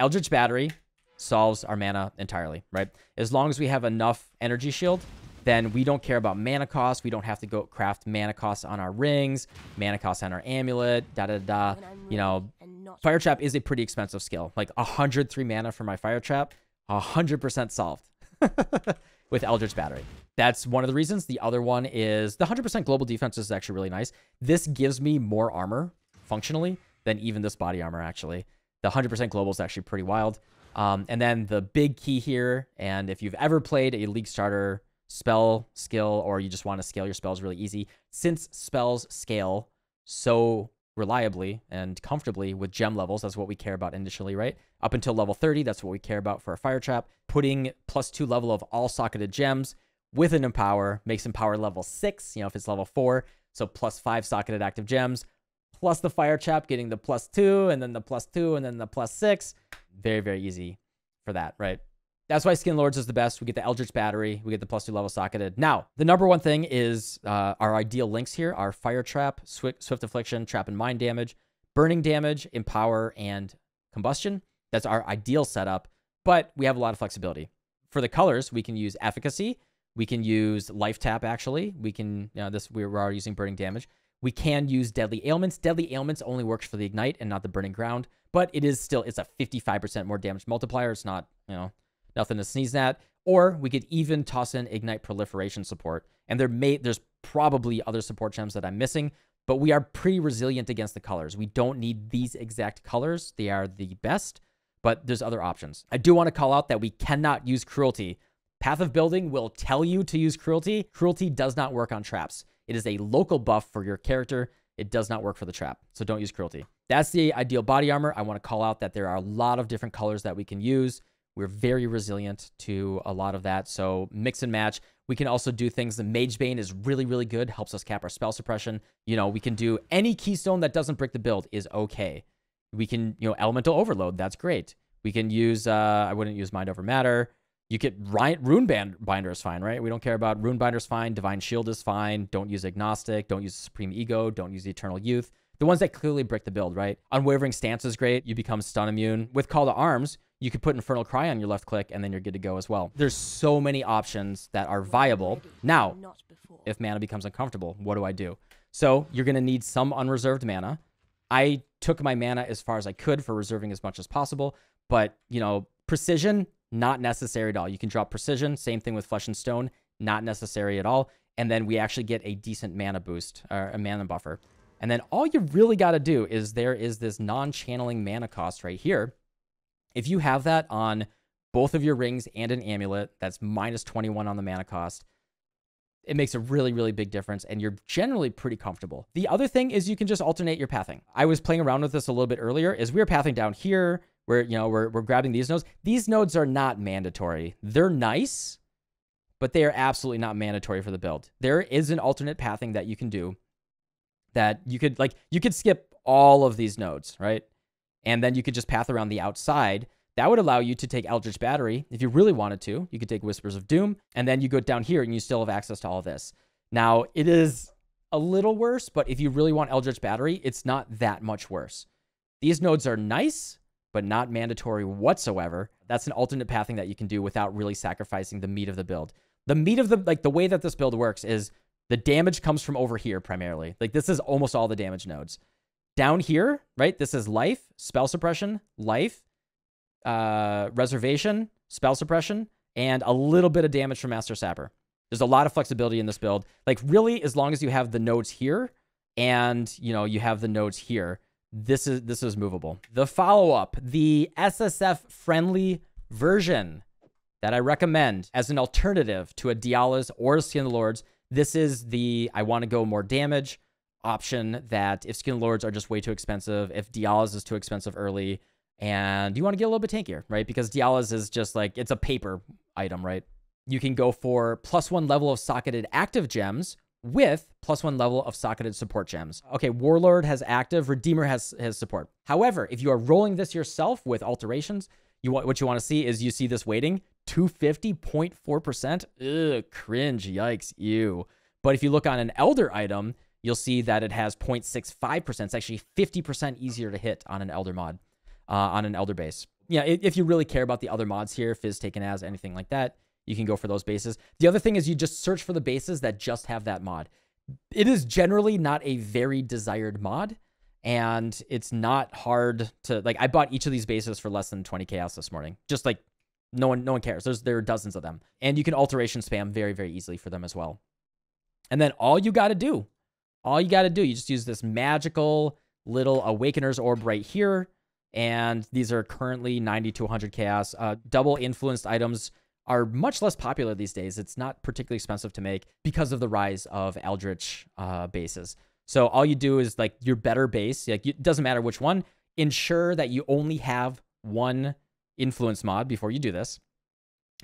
Eldritch Battery solves our mana entirely, right? As long as we have enough energy shield, then we don't care about mana cost. We don't have to go craft mana costs on our rings, mana costs on our amulet, da da da. You know, Fire Trap is a pretty expensive skill. Like 103 mana for my Fire Trap, 100% solved *laughs* with Eldritch Battery. That's one of the reasons. The other one is the 100% global defense is actually really nice. This gives me more armor functionally than even this body armor actually. The 100% global is actually pretty wild. Um, and then the big key here, and if you've ever played a League Starter spell skill or you just want to scale your spells really easy, since spells scale so reliably and comfortably with gem levels, that's what we care about initially, right? Up until level 30, that's what we care about for a fire trap. Putting plus two level of all socketed gems with an empower makes empower level six, you know, if it's level four. So plus five socketed active gems, plus the fire trap getting the plus two, and then the plus two, and then the plus six. Very, very easy for that, right? That's why Skin Lords is the best. We get the Eldritch Battery. We get the plus two level socketed. Now, the number one thing is uh, our ideal links here are Fire Trap, Swift, Swift Affliction, Trap and Mine damage, Burning damage, Empower, and Combustion. That's our ideal setup, but we have a lot of flexibility. For the colors, we can use Efficacy. We can use Life Tap, actually. We can, you know, this, we're already using Burning damage. We can use Deadly Ailments. Deadly Ailments only works for the Ignite and not the Burning Ground, but it is still, it's a 55% more damage multiplier. It's not, you know, nothing to sneeze at. Or we could even toss in Ignite Proliferation support. And there may there's probably other support gems that I'm missing, but we are pretty resilient against the colors. We don't need these exact colors. They are the best, but there's other options. I do want to call out that we cannot use Cruelty. Path of Building will tell you to use Cruelty. Cruelty does not work on traps. It is a local buff for your character. It does not work for the trap, so don't use Cruelty. That's the ideal body armor. I want to call out that there are a lot of different colors that we can use. We're very resilient to a lot of that. So mix and match. We can also do things. The Mage Bane is really, really good. Helps us cap our spell suppression. You know, we can do any keystone that doesn't break the build is okay. We can, you know, Elemental Overload. That's great. We can use, uh, I wouldn't use Mind Over Matter. You could, Rune Band Binder is fine, right? We don't care about Rune Binder is fine. Divine Shield is fine. Don't use Agnostic. Don't use Supreme Ego. Don't use Eternal Youth. The ones that clearly break the build, right? Unwavering Stance is great. You become stun immune. With Call to Arms, you could put Infernal Cry on your left click and then you're good to go as well. There's so many options that are viable. Now, if mana becomes uncomfortable, what do I do? So you're going to need some unreserved mana. I took my mana as far as I could for reserving as much as possible, but you know, precision, not necessary at all. You can drop precision, same thing with flesh and stone, not necessary at all. And then we actually get a decent mana boost or a mana buffer. And then all you really got to do is there is this non-channeling mana cost right here if you have that on both of your rings and an amulet, that's minus 21 on the mana cost. It makes a really, really big difference, and you're generally pretty comfortable. The other thing is you can just alternate your pathing. I was playing around with this a little bit earlier. Is we were pathing down here, where you know we're we're grabbing these nodes. These nodes are not mandatory. They're nice, but they are absolutely not mandatory for the build. There is an alternate pathing that you can do that you could like you could skip all of these nodes, right? And then you could just path around the outside. That would allow you to take Eldritch Battery if you really wanted to. You could take Whispers of Doom, and then you go down here and you still have access to all this. Now, it is a little worse, but if you really want Eldritch Battery, it's not that much worse. These nodes are nice, but not mandatory whatsoever. That's an alternate pathing that you can do without really sacrificing the meat of the build. The meat of the, like the way that this build works is the damage comes from over here primarily. Like this is almost all the damage nodes. Down here, right, this is life, spell suppression, life, uh, reservation, spell suppression, and a little bit of damage from Master Sapper. There's a lot of flexibility in this build. Like really, as long as you have the nodes here and you know you have the nodes here, this is this is movable. The follow-up, the SSF friendly version that I recommend as an alternative to a Dialla's or a Skin Lords. This is the I want to go more damage. Option that if Skin Lords are just way too expensive, if Dialla's is too expensive early, and you want to get a little bit tankier, right? Because Dialla's is just like, it's a paper item, right? You can go for plus one level of socketed active gems with plus one level of socketed support gems. Okay, Warlord has active, Redeemer has, has support. However, if you are rolling this yourself with alterations, you want what you want to see is you see this weighting 250.4%. Ugh, cringe, yikes, ew. But if you look on an Elder item, you'll see that it has 0.65%. It's actually 50% easier to hit on an Elder mod, uh, on an Elder base. Yeah, if you really care about the other mods here, Phys taken as anything like that, you can go for those bases. The other thing is you just search for the bases that just have that mod. It is generally not a very desired mod, and it's not hard to like. I bought each of these bases for less than 20 chaos this morning. Just like no one, no one cares. There's there are dozens of them, and you can alteration spam very, very easily for them as well. And then all you got to do, all you got to do, you just use this magical little Awakener's Orb right here. And these are currently 90 to 100 chaos. Uh, double influenced items are much less popular these days. It's not particularly expensive to make because of the rise of Eldritch uh, bases. So all you do is like your better base, like it doesn't matter which one, ensure that you only have one influence mod before you do this.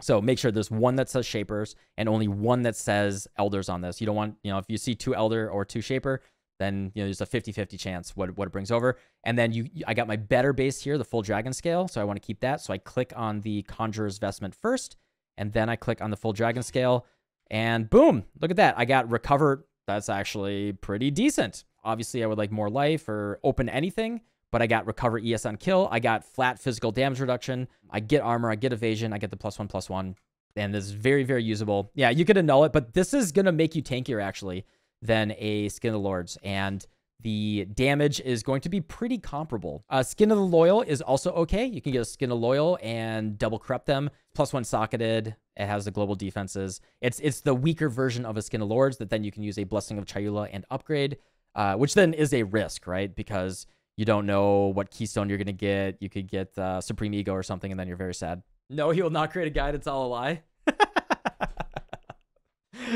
So make sure there's one that says shapers and only one that says elders on this. You don't want, you know, if you see two elder or two shaper, then you know there's a 50-50 chance what, what it brings over. And then you I got my better base here, the full dragon scale. So I want to keep that. So I click on the conjurer's vestment first and then I click on the full dragon scale, and boom, look at that. I got recover. That's actually pretty decent. Obviously, I would like more life or open anything, but I got recover ES on kill. I got flat physical damage reduction. I get armor. I get evasion. I get the plus one, plus one. And this is very, very usable. Yeah, you could annul it, but this is going to make you tankier actually than a Skin of the Lords. And the damage is going to be pretty comparable. Uh, Skin of the Loyal is also okay. You can get a Skin of Loyal and double corrupt them. Plus one socketed. It has the global defenses. It's it's the weaker version of a Skin of Lords that then you can use a Blessing of Chayula and upgrade, uh, which then is a risk, right? Because you don't know what keystone you're going to get. You could get uh, Supreme Ego or something, and then you're very sad. No, he will not create a guide. It's all a lie. *laughs*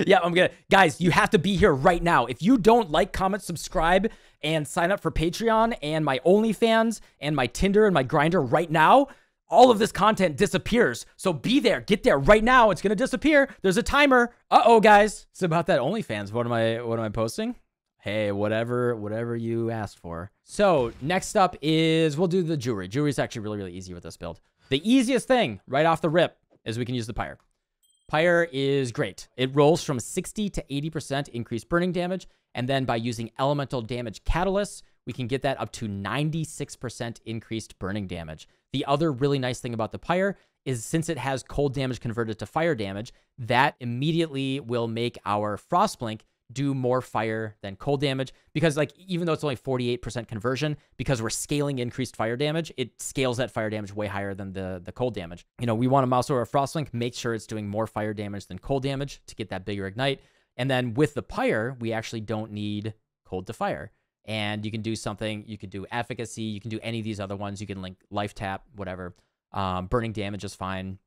yeah, I'm gonna guys, you have to be here right now. If you don't like, comment, subscribe, and sign up for Patreon and my OnlyFans and my Tinder and my Grindr right now, all of this content disappears. So be there, get there right now. It's gonna disappear. There's a timer. Uh-oh, guys. It's about that OnlyFans. What am I what am I posting? Hey, whatever, whatever you asked for. So next up is we'll do the jewelry. Jewelry is actually really, really easy with this build. The easiest thing right off the rip is we can use the pyre. Pyre is great. It rolls from 60 to 80% increased burning damage. And then by using elemental damage catalysts, we can get that up to 96% increased burning damage. The other really nice thing about the Pyre is since it has cold damage converted to fire damage, that immediately will make our Frostblink do more fire than cold damage because like even though it's only 48% conversion because we're scaling increased fire damage it scales that fire damage way higher than the the cold damage. You know we want to mouse over a Frostblink make sure it's doing more fire damage than cold damage to get that bigger ignite. And then with the pyre we actually don't need cold to fire. And you can do something you could do efficacy you can do any of these other ones you can link life tap whatever. Um, burning damage is fine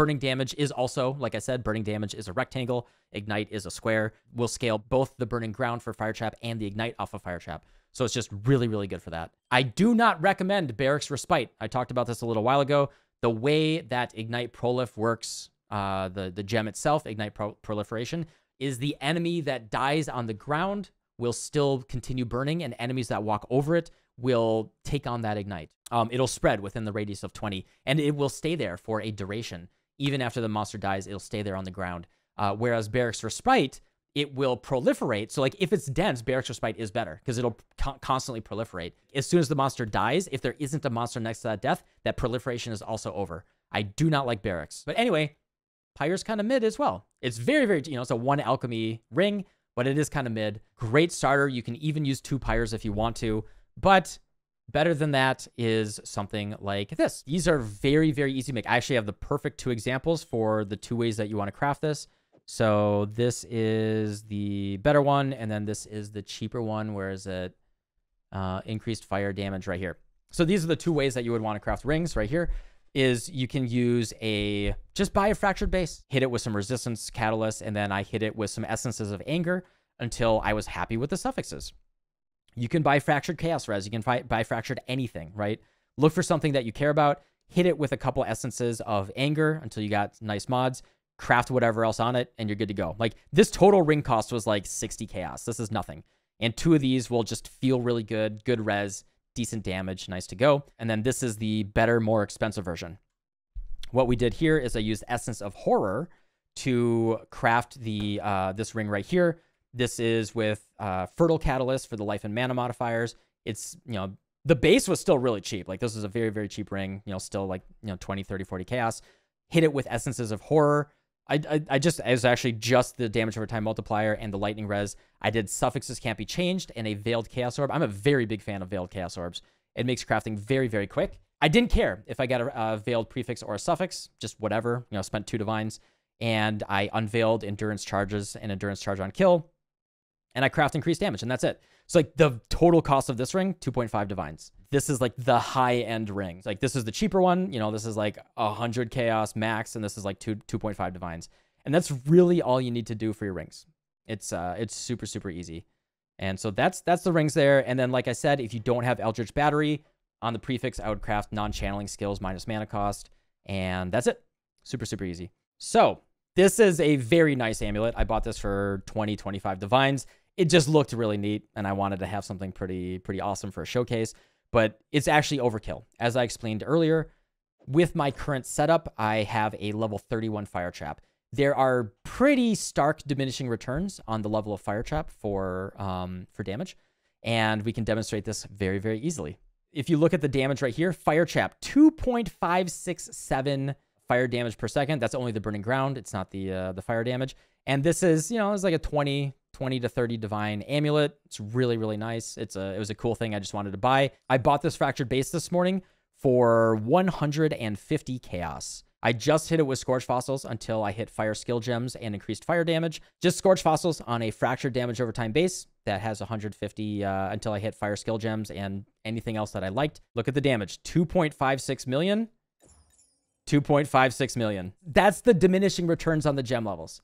Burning damage is also, like I said, burning damage is a rectangle. Ignite is a square. We'll scale both the burning ground for fire trap and the ignite off of fire trap. So it's just really, really good for that. I do not recommend Berek's Respite. I talked about this a little while ago. The way that Ignite Prolif works, uh, the, the gem itself, Ignite Pro Proliferation, is the enemy that dies on the ground will still continue burning, and enemies that walk over it will take on that Ignite. Um, it'll spread within the radius of 20, and it will stay there for a duration even after the monster dies, it'll stay there on the ground. Uh, whereas Berek's Respite, it will proliferate. So like if it's dense, Berek's Respite is better because it'll co- constantly proliferate. As soon as the monster dies, if there isn't a monster next to that death, that proliferation is also over. I do not like Berek's. But anyway, Pyre's kind of mid as well. It's very, very, you know, it's a one alchemy ring, but it is kind of mid. Great starter. You can even use two Pyres if you want to, but Better than that is something like this. These are very, very easy to make. I actually have the perfect two examples for the two ways that you want to craft this. So this is the better one, and then this is the cheaper one, where is it? Uh, increased fire damage right here. So these are the two ways that you would want to craft rings right here is you can use a, just buy a fractured base, hit it with some resistance catalyst, and then I hit it with some essences of anger until I was happy with the suffixes. You can buy Fractured Chaos Res. You can buy, buy Fractured anything, right? Look for something that you care about. Hit it with a couple essences of anger until you got nice mods. Craft whatever else on it, and you're good to go. Like this total ring cost was like 60 chaos. This is nothing. And two of these will just feel really good, good res, decent damage, nice to go. And then this is the better, more expensive version. What we did here is I used Essence of Horror to craft the uh, this ring right here. This is with uh, Fertile Catalyst for the life and mana modifiers. It's, you know, the base was still really cheap. Like this is a very, very cheap ring, you know, still like, you know, 20, 30, 40 chaos. Hit it with Essences of Horror. I, I, I just, it was actually just the damage over time multiplier and the lightning res. I did suffixes can't be changed and a veiled chaos orb. I'm a very big fan of veiled chaos orbs. It makes crafting very, very quick. I didn't care if I got a, a veiled prefix or a suffix, just whatever, you know, spent two divines and I unveiled endurance charges and endurance charge on kill and I craft increased damage, and that's it. So like the total cost of this ring, 2.5 divines. This is like the high end ring. Like this is the cheaper one. You know, this is like 100 chaos max, and this is like two 2.5 divines. And that's really all you need to do for your rings. It's uh it's super super easy. And so that's that's the rings there. And then like I said, if you don't have Eldritch Battery on the prefix, I would craft non-channeling skills minus mana cost, and that's it. Super super easy. So this is a very nice amulet. I bought this for 20, 25 divines it just looked really neat and I wanted to have something pretty pretty awesome for a showcase, but it's actually overkill. As I explained earlier, with my current setup, I have a level 31 fire trap. There are pretty stark diminishing returns on the level of fire trap for um, for damage, and we can demonstrate this very very easily. If you look at the damage right here, fire trap 2.567 fire damage per second. That's only the burning ground. It's not the uh, the fire damage. And this is, you know, it's like a 20 20 to 30 divine amulet. It's really, really nice. It's a, it was a cool thing I just wanted to buy. I bought this fractured base this morning for 150 chaos. I just hit it with Scorch Fossils until I hit Fire Skill Gems and increased fire damage. Just Scorch Fossils on a fractured damage over time base that has 150 uh, until I hit Fire Skill Gems and anything else that I liked. Look at the damage 2.56 million. 2.56 million. That's the diminishing returns on the gem levels.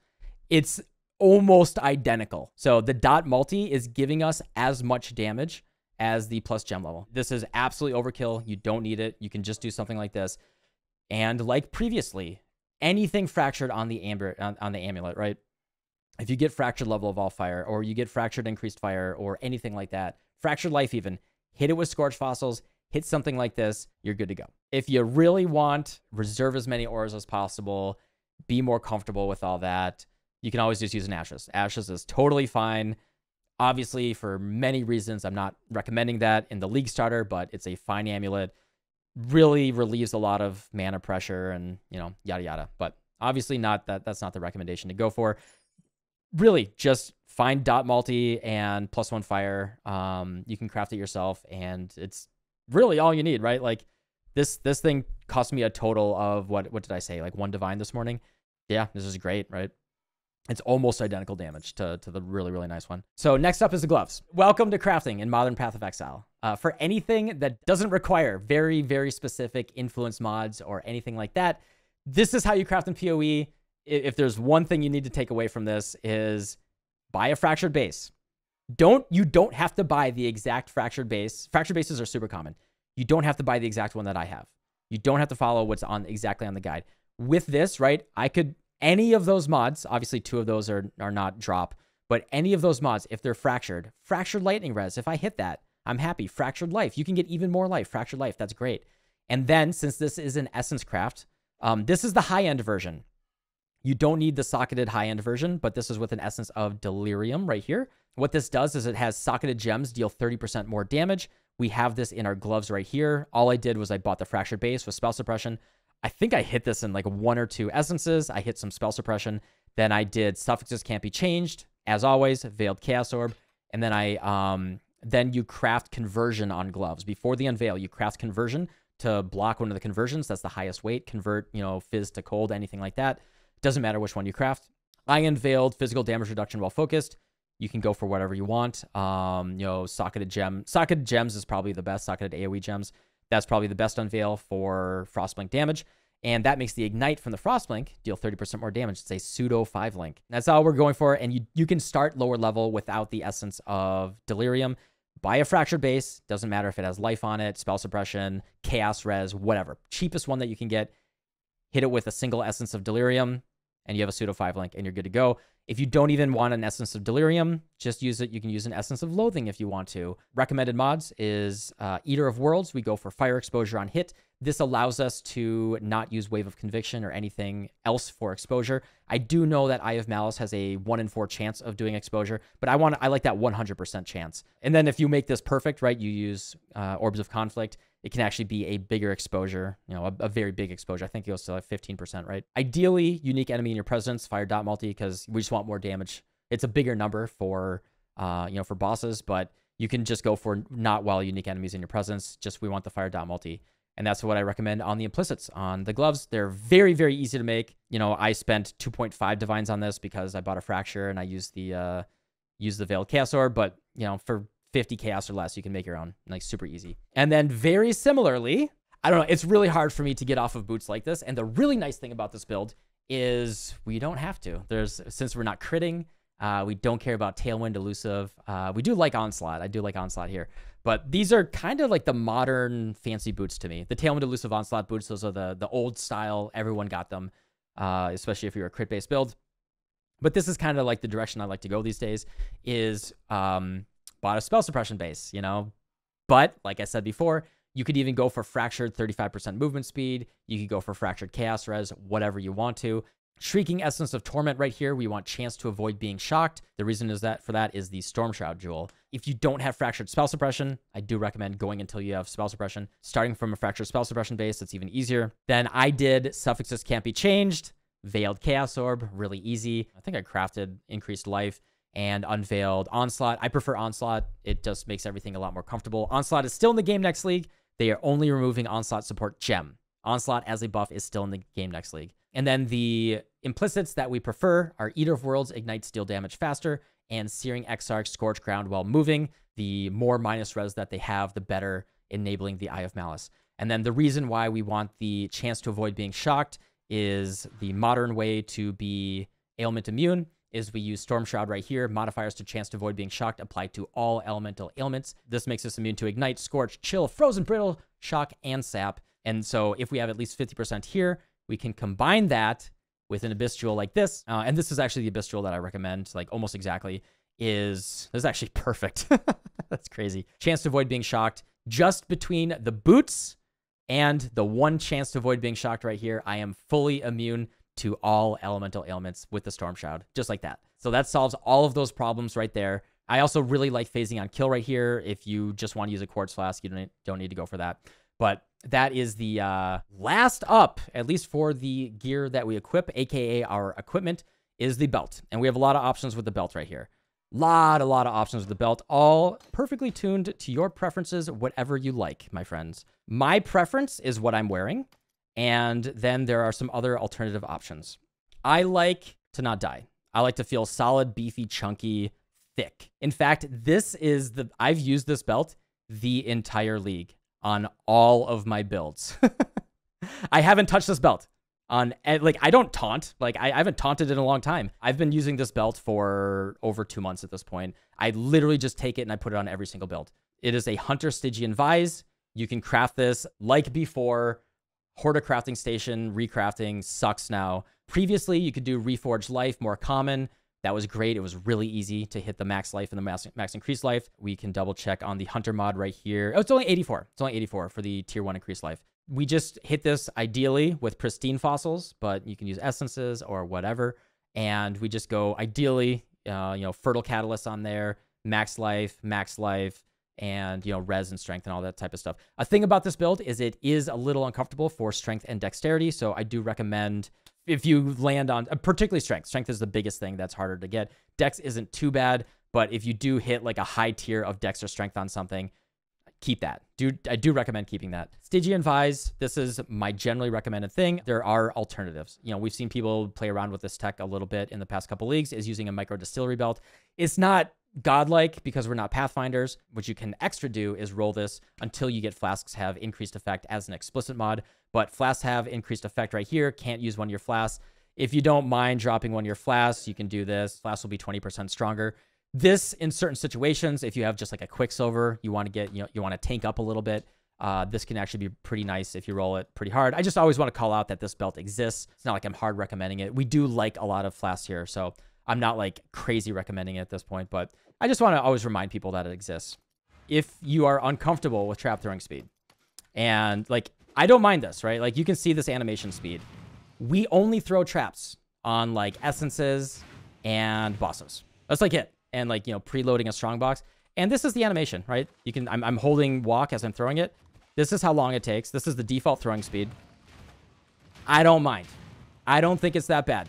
It's almost identical. So the dot multi is giving us as much damage as the plus gem level. This is absolutely overkill. You don't need it. You can just do something like this. And like previously, anything fractured on the amber on, on the amulet, right? If you get fractured level of all fire, or you get fractured increased fire, or anything like that, fractured life even, hit it with scorched fossils, hit something like this, you're good to go. If you really want, reserve as many auras as possible, be more comfortable with all that you can always just use an Ashes. Ashes is totally fine. Obviously, for many reasons, I'm not recommending that in the league starter, but it's a fine amulet. Really relieves a lot of mana pressure and, you know, yada yada. But obviously not that that's not the recommendation to go for. Really, just find dot multi and plus one fire. Um, you can craft it yourself, and it's really all you need, right? Like this this thing cost me a total of what what did I say? Like one divine this morning. Yeah, this is great, right? It's almost identical damage to, to the really, really nice one. So next up is the gloves. Welcome to crafting in Modern Path of Exile. Uh, for anything that doesn't require very, very specific influence mods or anything like that, this is how you craft in PoE. If there's one thing you need to take away from this is buy a fractured base. Don't you don't have to buy the exact fractured base. Fractured bases are super common. You don't have to buy the exact one that I have. You don't have to follow what's on exactly on the guide. With this, right? I could any of those mods, obviously two of those are, are not drop, but any of those mods, if they're fractured, fractured lightning res, if I hit that, I'm happy. Fractured life, you can get even more life. Fractured life, that's great. And then since this is an essence craft, um, this is the high end version. You don't need the socketed high end version, but this is with an essence of delirium right here. What this does is it has socketed gems deal 30% more damage. We have this in our gloves right here. All I did was I bought the fractured base with spell suppression. I think I hit this in like one or two essences. I hit some spell suppression. Then I did suffixes can't be changed, as always, veiled chaos orb. And then I um then you craft conversion on gloves. Before the unveil, you craft conversion to block one of the conversions. That's the highest weight. Convert, you know, phys to cold, anything like that. Doesn't matter which one you craft. I unveiled physical damage reduction while focused. You can go for whatever you want. Um, you know, socketed gem. Socketed gems is probably the best. Socketed AoE gems. That's probably the best unveil for Frostblink damage. And that makes the Ignite from the Frostblink deal 30% more damage. It's a pseudo 5 link. That's all we're going for. And you, you can start lower level without the essence of Delirium. buy a fractured base. Doesn't matter if it has life on it, spell suppression, chaos res, whatever. Cheapest one that you can get. Hit it with a single essence of delirium, and you have a pseudo five link, and you're good to go. If you don't even want an essence of delirium, just use it. You can use an essence of loathing if you want to. Recommended mods is uh, Eater of Worlds. We go for fire exposure on hit. This allows us to not use Wave of Conviction or anything else for exposure. I do know that Eye of Malice has a 1 in 4 chance of doing exposure, but I want I like that 100% chance. And then if you make this perfect, right, you use uh, Orbs of Conflict, it can actually be a bigger exposure, you know, a, a, very big exposure. I think it goes to like 15%, right? Ideally, unique enemy in your presence, fire dot multi, because we just want more damage. It's a bigger number for, uh, you know, for bosses, but you can just go for not while unique enemies in your presence. Just we want the fire dot multi. And that's what I recommend on the implicits. On the gloves, they're very, very easy to make. You know, I spent 2.5 divines on this because I bought a fracture and I used the uh used the veiled chaos orb, but you know, for 50 chaos or less, you can make your own. Like super easy. And then very similarly, I don't know, it's really hard for me to get off of boots like this. And the really nice thing about this build is we don't have to. There's since we're not critting, uh, we don't care about Tailwind, Elusive. Uh, we do like Onslaught. I do like Onslaught here. But these are kind of like the modern fancy boots to me. The Tailwind, Elusive, Onslaught boots, those are the, the old style. Everyone got them, uh, especially if you're a crit-based build. But this is kind of like the direction I like to go these days is um, bought a spell suppression base, you know? But like I said before, you could even go for fractured 35% movement speed. You could go for fractured chaos res, whatever you want to. Shrieking Essence of Torment right here, we want chance to avoid being shocked. The reason is that for that is the Storm Shroud Jewel. If you don't have Fractured Spell Suppression, I do recommend going until you have Spell Suppression. Starting from a Fractured Spell Suppression base, it's even easier. Then I did Suffixes Can't Be Changed, Veiled Chaos Orb, really easy. I think I crafted Increased Life and Unveiled Onslaught. I prefer Onslaught. It just makes everything a lot more comfortable. Onslaught is still in the game next league. They are only removing Onslaught support gem. Onslaught as a buff is still in the game next league. And then the implicits that we prefer are Eater of Worlds, Ignite Steal Damage faster, and Searing Exarch, Scorch Ground while moving. The more minus res that they have, the better enabling the Eye of Malice. And then the reason why we want the chance to avoid being shocked is the modern way to be ailment immune is we use Storm Shroud right here. Modifiers to chance to avoid being shocked apply to all elemental ailments. This makes us immune to Ignite, Scorch, Chill, Frozen Brittle, Shock, and Sap. And so if we have at least 50% here, we can combine that with an Abyss Jewel like this. Uh, and this is actually the Abyss Jewel that I recommend, like almost exactly, is, this is actually *laughs* perfect. *laughs* That's crazy. Chance to avoid being shocked just between the boots and the one chance to avoid being shocked right here. I am fully immune to all elemental ailments with the Storm Shroud, just like that. So that solves all of those problems right there. I also really like phasing on kill right here. If you just want to use a quartz flask, you don't, don't need to go for that. But that is the uh, last up, at least for the gear that we equip, aka our equipment, is the belt. And we have a lot of options with the belt right here. Lot, a lot of options with the belt, all perfectly tuned to your preferences, whatever you like, my friends. My preference is what I'm wearing, and then there are some other alternative options. I like to not die. I like to feel solid, beefy, chunky, thick. In fact, this is the, I've used this belt the entire league on all of my builds. *laughs* I haven't touched this belt on eh, like I don't taunt. Like I, I, haven't taunted in a long time. I've been using this belt for over two months at this point. I literally just take it and I put it on every single build. It is a Hunter Stygian Vise. You can craft this like before. Horticrafting station recrafting sucks now. Previously, you could do Reforged Life, more common. That was great. It was really easy to hit the max life and the max, max increased life. We can double check on the hunter mod right here. Oh, it's only 84. It's only 84 for the tier one increased life. We just hit this ideally with pristine fossils, but you can use essences or whatever. And we just go ideally, uh, you know, fertile catalyst on there, max life, max life, and you know res and strength and all that type of stuff. A thing about this build is it is a little uncomfortable for strength and dexterity, so I do recommend if you land on uh, particularly strength. Strength is the biggest thing that's harder to get. Dex isn't too bad, but if you do hit like a high tier of dex or strength on something, keep that. Do I do recommend keeping that. Stygian Vise, this is my generally recommended thing. There are alternatives. You know, we've seen people play around with this tech a little bit in the past couple leagues is using a micro distillery belt. It's not godlike because we're not pathfinders. What you can extra do is roll this until you get flasks have increased effect as an explicit mod. But flasks have increased effect right here. Can't use one of your flasks. If you don't mind dropping one of your flasks, you can do this. Flasks will be 20% stronger. This in certain situations, if you have just like a Quicksilver, you want to get, you know, you want to tank up a little bit. Uh, this can actually be pretty nice if you roll it pretty hard. I just always want to call out that this belt exists. It's not like I'm hard recommending it. We do like a lot of flasks here, so I'm not like crazy recommending it at this point, but I just want to always remind people that it exists. If you are uncomfortable with trap throwing speed, and like I don't mind this, right? Like you can see this animation speed. We only throw traps on like essences and bosses. That's like it. And like, you know, preloading a strong box. And this is the animation, right? You can I'm, I'm holding walk as I'm throwing it. This is how long it takes. This is the default throwing speed. I don't mind. I don't think it's that bad.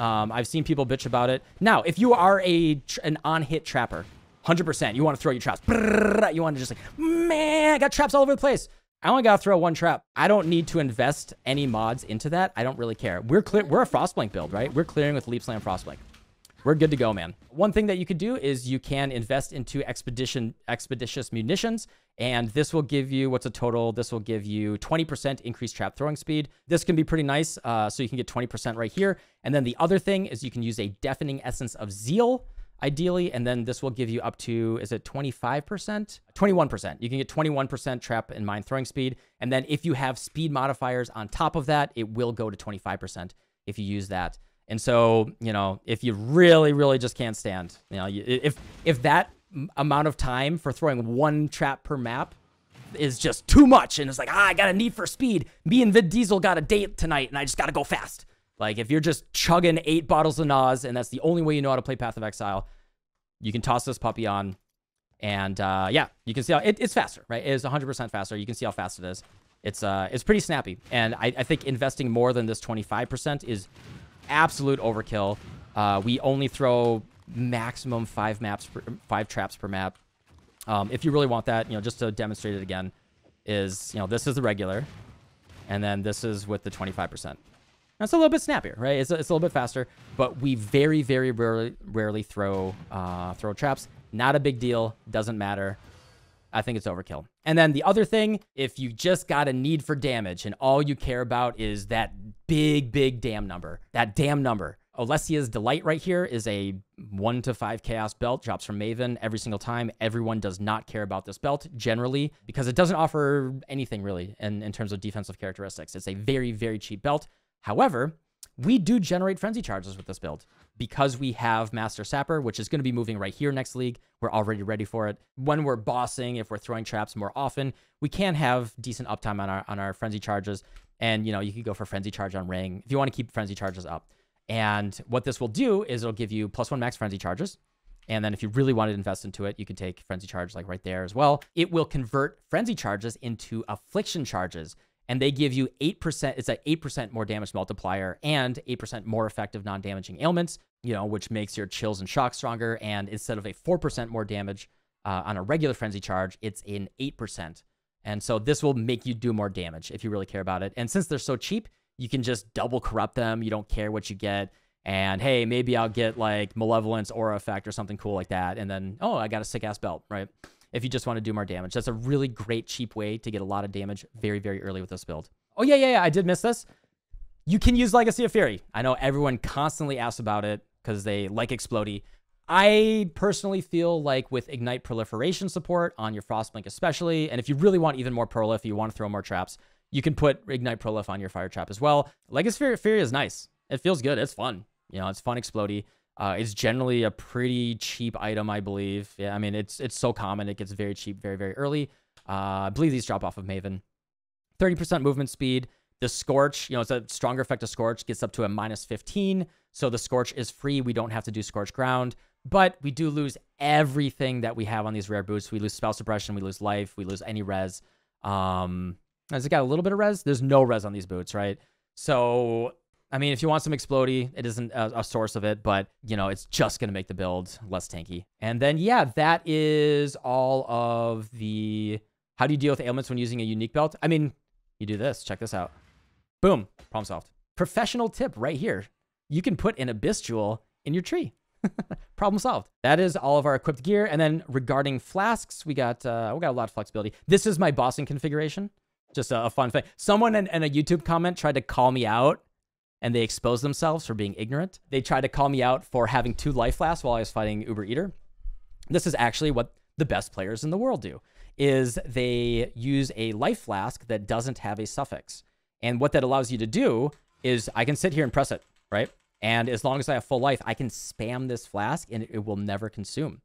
Um, I've seen people bitch about it. Now, if you are a an on-hit trapper, 100%, you want to throw your traps. You want to just like, man, I got traps all over the place. I only got to throw one trap. I don't need to invest any mods into that. I don't really care. We're clear. We're a Frostblink build, right? We're clearing with Leap Slam Frostblink. We're good to go, man. One thing that you could do is you can invest into expedition expeditious munitions, and this will give you what's a total? This will give you 20% increased trap throwing speed. This can be pretty nice, uh, so you can get 20% right here. And then the other thing is you can use a deafening essence of zeal ideally. And then this will give you up to, is it 25%? 21%. You can get 21% trap and mine throwing speed. And then if you have speed modifiers on top of that, it will go to 25% if you use that. And so, you know, if you really, really just can't stand, you know, if if that amount of time for throwing one trap per map is just too much, and it's like, ah, I got a need for speed. Me and Vin Diesel got a date tonight, and I just got to go fast. Like if you're just chugging eight bottles of Nas and that's the only way you know how to play Path of Exile, you can toss this puppy on. And uh, yeah, you can see how it, it's faster, right? It is 100% faster. You can see how fast it is. It's uh, it's pretty snappy. And I, I think investing more than this 25% is absolute overkill. Uh, we only throw maximum five maps, per, five traps per map. Um, if you really want that, you know, just to demonstrate it again, is you know this is the regular, and then this is with the 25%. It's a little bit snappier, right? It's a, it's a little bit faster, but we very, very rarely, rarely throw uh, throw traps. Not a big deal. Doesn't matter. I think it's overkill. And then the other thing, if you just got a need for damage and all you care about is that big, big damn number, that damn number. Olesya's Delight right here is a 1 to 5 Chaos belt, drops from Maven every single time. Everyone does not care about this belt generally because it doesn't offer anything really in, in terms of defensive characteristics. It's a very, very cheap belt. However, we do generate frenzy charges with this build because we have Master Sapper, which is going to be moving right here next league. We're already ready for it. When we're bossing, if we're throwing traps more often, we can have decent uptime on our on our frenzy charges. And you know, you could go for frenzy charge on ring if you want to keep frenzy charges up. And what this will do is it'll give you plus one max frenzy charges. And then if you really want to invest into it, you can take frenzy charge like right there as well. It will convert frenzy charges into affliction charges and they give you 8%, it's an 8% more damage multiplier and 8% more effective non damaging ailments, you know, which makes your chills and shock stronger. And instead of a 4% more damage uh, on a regular frenzy charge, it's an 8%. And so this will make you do more damage if you really care about it. And since they're so cheap, you can just double corrupt them. You don't care what you get. And hey, maybe I'll get like malevolence aura effect or something cool like that. And then, oh, I got a sick ass belt, right? if you just want to do more damage. That's a really great, cheap way to get a lot of damage very, very early with this build. Oh, yeah, yeah, yeah. I did miss this. You can use Legacy of Fury. I know everyone constantly asks about it because they like Explody. I personally feel like with Ignite proliferation support on your Frostblink especially, and if you really want even more prolif, you want to throw more traps, you can put Ignite prolif on your fire trap as well. Of Fury is nice. It feels good. It's fun. You know, it's fun Explody. Uh, it's generally a pretty cheap item, I believe. Yeah, I mean, it's it's so common. It gets very cheap very, very early. Uh, I believe these drop off of Maven. 30% movement speed. The Scorch, you know, it's a stronger effect of Scorch, gets up to a minus 15. So the Scorch is free. We don't have to do Scorch Ground. But we do lose everything that we have on these rare boots. We lose spell suppression, we lose life, we lose any res. Um, has it got a little bit of res? There's no res on these boots, right? So I mean, if you want some explody, it isn't a, a, source of it, but you know, it's just gonna make the build less tanky. And then yeah, that is all of the how do you deal with ailments when using a unique belt? I mean, you do this. Check this out. Boom, problem solved. Professional tip right here. You can put an abyss jewel in your tree. *laughs* problem solved. That is all of our equipped gear. And then regarding flasks, we got uh, we got a lot of flexibility. This is my bossing configuration. Just a, a fun thing. Someone in, in a YouTube comment tried to call me out and they expose themselves for being ignorant. They tried to call me out for having two life flasks while I was fighting Uber Eater. This is actually what the best players in the world do is they use a life flask that doesn't have a suffix. And what that allows you to do is I can sit here and press it, right? And as long as I have full life, I can spam this flask and it will never consume.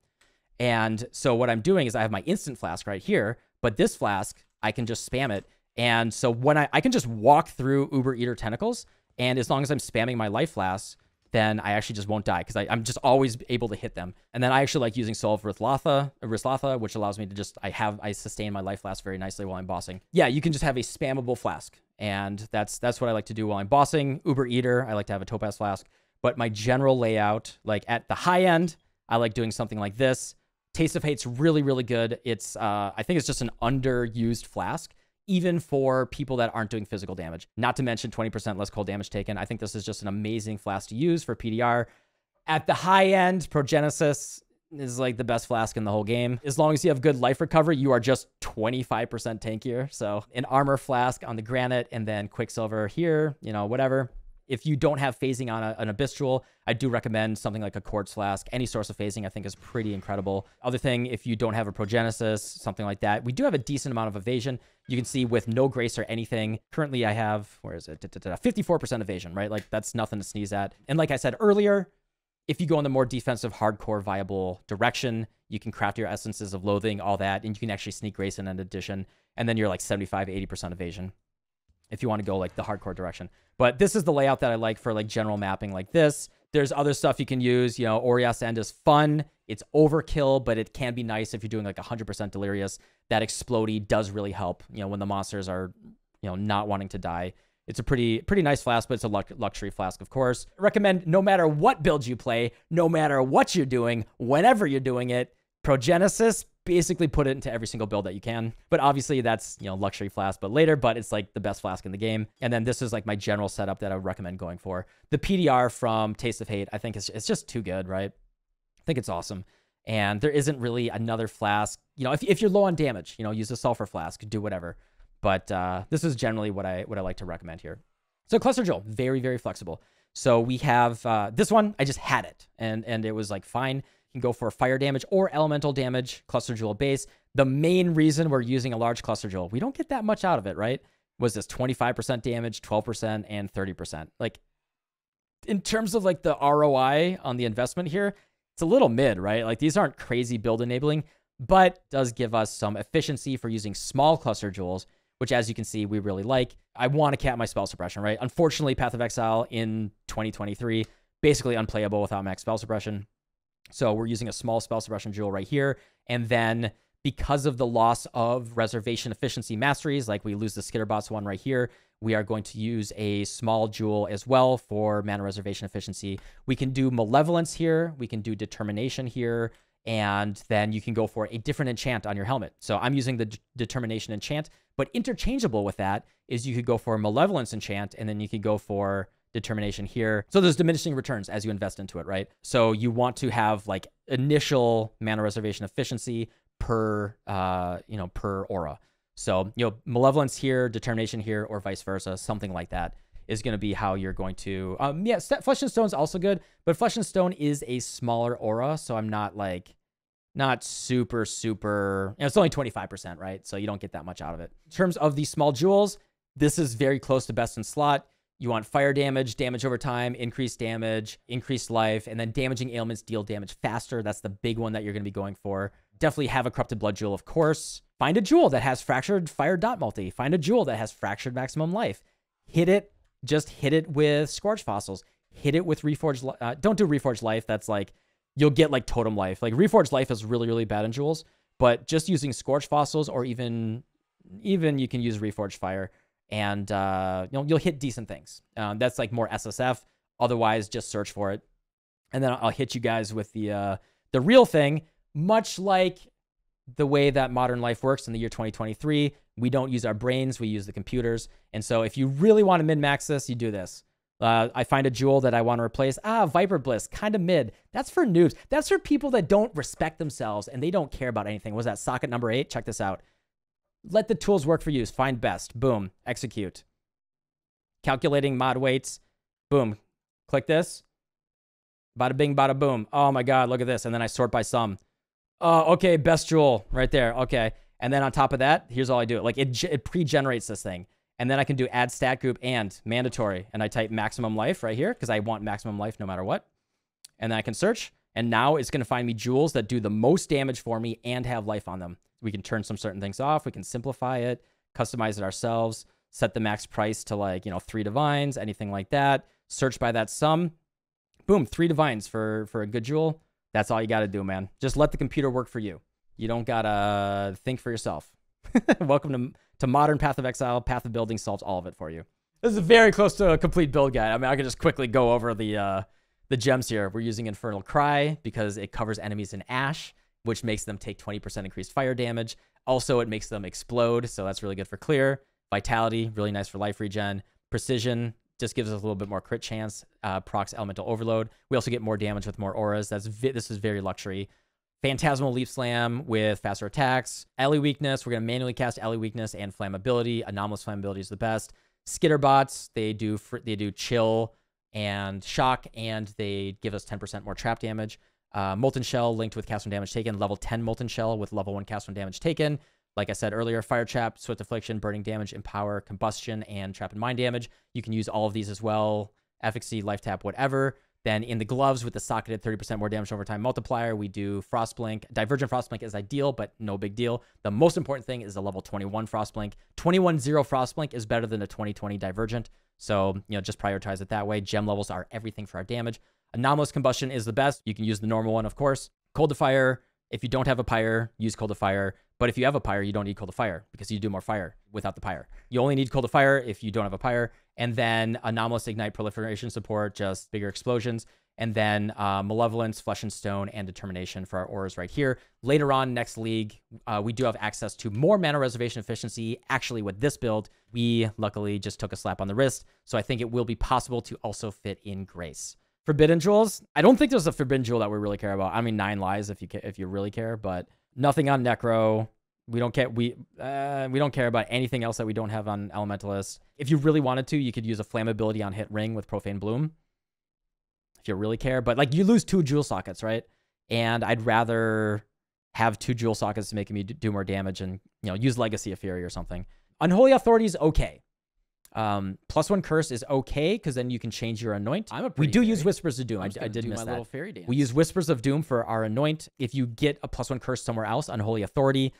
And so what I'm doing is I have my instant flask right here, but this flask, I can just spam it. And so when I, I can just walk through Uber Eater tentacles, and as long as I'm spamming my life flask, then I actually just won't die because I'm just always able to hit them. And then I actually like using Soul of Ryslatha, Ryslatha, which allows me to just, I have, I sustain my life flask very nicely while I'm bossing. Yeah, you can just have a spammable flask. And that's, that's what I like to do while I'm bossing. Uber Eater, I like to have a Topaz flask. But my general layout, like at the high end, I like doing something like this. Taste of Hate's really, really good. It's, uh, I think it's just an underused flask even for people that aren't doing physical damage. Not to mention 20% less cold damage taken. I think this is just an amazing flask to use for PDR. At the high end, Progenesis is like the best flask in the whole game. As long as you have good life recovery, you are just 25% tankier. So an armor flask on the granite and then Quicksilver here, you know, whatever if you don't have phasing on a, an Abyss Jewel, I do recommend something like a Quartz Flask. Any source of phasing, I think, is pretty incredible. Other thing, if you don't have a Progenesis, something like that, we do have a decent amount of evasion. You can see with no grace or anything, currently I have, where is it? 54% evasion, right? Like, that's nothing to sneeze at. And like I said earlier, if you go in the more defensive, hardcore, viable direction, you can craft your essences of loathing, all that, and you can actually sneak grace in an addition. And then you're like 75, 80% evasion if you want to go like the hardcore direction. But this is the layout that I like for like general mapping like this. There's other stuff you can use. You know, Oriath's End is fun. It's overkill, but it can be nice if you're doing like 100% Delirious. That Explodey does really help, you know, when the monsters are, you know, not wanting to die. It's a pretty pretty nice flask, but it's a luxury flask, of course. I recommend no matter what build you play, no matter what you're doing, whenever you're doing it, Progenesis, basically put it into every single build that you can. But obviously that's, you know, luxury flask, but later, but it's like the best flask in the game. And then this is like my general setup that I would recommend going for. The PDR from Taste of Hate, I think it's, it's just too good, right? I think it's awesome. And there isn't really another flask. You know, if, if you're low on damage, you know, use a sulfur flask, do whatever. But uh, this is generally what I what I like to recommend here. So Cluster Jewel, very, very flexible. So we have uh, this one, I just had it and, and it was like fine can go for fire damage or elemental damage, cluster jewel base. The main reason we're using a large cluster jewel, we don't get that much out of it, right? Was this 25% damage, 12%, and 30%. Like, in terms of like the ROI on the investment here, it's a little mid, right? Like, these aren't crazy build enabling, but does give us some efficiency for using small cluster jewels, which as you can see, we really like. I want to cap my spell suppression, right? Unfortunately, Path of Exile in 2023, basically unplayable without max spell suppression. So we're using a small spell suppression jewel right here. And then because of the loss of reservation efficiency masteries, like we lose the Skitterbots one right here, we are going to use a small jewel as well for mana reservation efficiency. We can do Malevolence here. We can do Determination here. And then you can go for a different enchant on your helmet. So I'm using the Determination enchant, but interchangeable with that is you could go for Malevolence enchant, and then you could go for determination here. So there's diminishing returns as you invest into it, right? So you want to have like initial mana reservation efficiency per, uh, you know, per aura. So, you know, malevolence here, determination here, or vice versa, something like that is going to be how you're going to, um, yeah, Flesh and Stone is also good, but Flesh and Stone is a smaller aura. So I'm not like, not super, super, you know, it's only 25%, right? So you don't get that much out of it. In terms of the small jewels, this is very close to best in slot. You want fire damage, damage over time, increased damage, increased life, and then damaging ailments deal damage faster. That's the big one that you're going to be going for. Definitely have a corrupted blood jewel, of course. Find a jewel that has fractured fire dot multi. Find a jewel that has fractured maximum life. Hit it, just hit it with scorch fossils. Hit it with reforged. Uh, don't do reforged life. That's like you'll get like totem life. Like reforged life is really really bad in jewels, but just using scorch fossils or even even you can use reforged fire and uh, you'll, you'll hit decent things. Um, that's like more SSF. Otherwise, just search for it. And then I'll hit you guys with the uh, the real thing, much like the way that modern life works in the year 2023. We don't use our brains, we use the computers. And so if you really want to min-max this, you do this. Uh, I find a jewel that I want to replace. Ah, Viper Bliss, kind of mid. That's for noobs. That's for people that don't respect themselves and they don't care about anything. Was that socket number eight? Check this out. Let the tools work for you. Find best. Boom. Execute. Calculating mod weights. Boom. Click this. Bada bing, bada boom. Oh my God, look at this. And then I sort by sum. Oh, okay, best jewel right there. Okay. And then on top of that, here's all I do. It. Like it, it pre-generates this thing. And then I can do add stat group and mandatory. And I type maximum life right here because I want maximum life no matter what. And then I can search. And now it's going to find me jewels that do the most damage for me and have life on them. We can turn some certain things off. We can simplify it, customize it ourselves, set the max price to like, you know, three divines, anything like that. Search by that sum. Boom, three divines for, for a good jewel. That's all you got to do, man. Just let the computer work for you. You don't got to think for yourself. *laughs* Welcome to, to modern Path of Exile. Path of Building solves all of it for you. This is very close to a complete build guide. I mean, I can just quickly go over the uh, the gems here. We're using Infernal Cry because it covers enemies in ash, which makes them take 20% increased fire damage. Also, it makes them explode, so that's really good for clear. Vitality, really nice for life regen. Precision just gives us a little bit more crit chance. Uh, procs Elemental Overload. We also get more damage with more auras. That's This is very luxury. Phantasmal Leap Slam with faster attacks. Ele Weakness, we're to manually cast Ele Weakness and Flammability. Anomalous Flammability is the best. Skitterbots, they do they do chill and shock, and they give us 10% more trap damage. Uh, Molten Shell linked with cast damage taken, level 10 Molten Shell with level 1 cast damage taken. Like I said earlier, Fire Trap, Swift Affliction, Burning Damage, Empower, Combustion, and Trap and Mine Damage. You can use all of these as well. Efficacy, Life Tap, whatever. Then in the gloves with the socketed 30% more damage over time multiplier, we do Frostblink. Divergent Frostblink is ideal, but no big deal. The most important thing is a level 21 Frostblink. 21-0 Frostblink is better than a 2020 Divergent. So, you know, just prioritize it that way. Gem levels are everything for our damage. Anomalous Combustion is the best. You can use the normal one, of course. Cold to Fire, if you don't have a pyre, use Cold to Fire. But if you have a pyre, you don't need Cold to Fire because you do more fire without the pyre. You only need Cold to Fire if you don't have a pyre. And then Anomalous Ignite Proliferation Support, just bigger explosions. And then uh, Malevolence, Flesh and Stone, and Determination for our auras right here. Later on, next league, uh, we do have access to more mana reservation efficiency. Actually, with this build, we luckily just took a slap on the wrist. So I think it will be possible to also fit in Grace. Forbidden Jewels, I don't think there's a Forbidden Jewel that we really care about. I mean, Nine Lies if you if you really care, but nothing on Necro. We don't care. We uh, we don't care about anything else that we don't have on Elementalist. If you really wanted to, you could use a flammability on hit ring with Profane Bloom. If you really care, but like you lose two jewel sockets, right? And I'd rather have two jewel sockets to make me do more damage and you know use Legacy of Fury or something. Unholy Authority is okay. Um, plus one curse is okay because then you can change your anoint. we do fairy. use Whispers of Doom. I, I, did miss that. We use Whispers of Doom for our anoint. If you get a plus one curse somewhere else, Unholy Authority,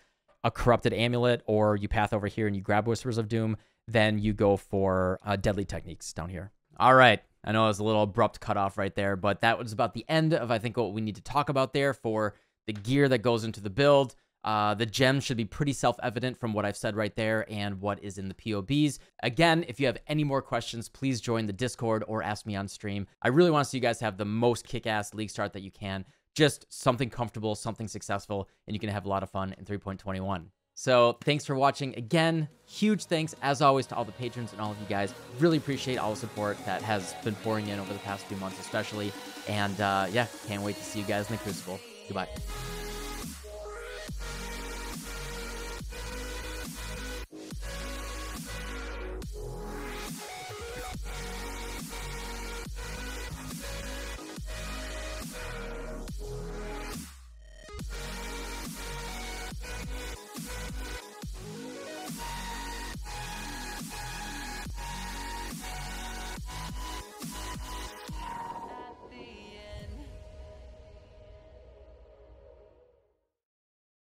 a corrupted amulet, or you path over here and you grab Whispers of Doom, then you go for uh, deadly techniques down here. All right. I know it was a little abrupt cutoff right there, but that was about the end of, I think, what we need to talk about there for the gear that goes into the build. Uh, the gems should be pretty self-evident from what I've said right there and what is in the POBs. Again, if you have any more questions, please join the Discord or ask me on stream. I really want to see you guys have the most kick-ass league start that you can just something comfortable, something successful, and you can have a lot of fun in 3.21. So thanks for watching again. Huge thanks, as always, to all the patrons and all of you guys. Really appreciate all the support that has been pouring in over the past few months, especially. And uh, yeah, can't wait to see you guys in the Crucible. Goodbye.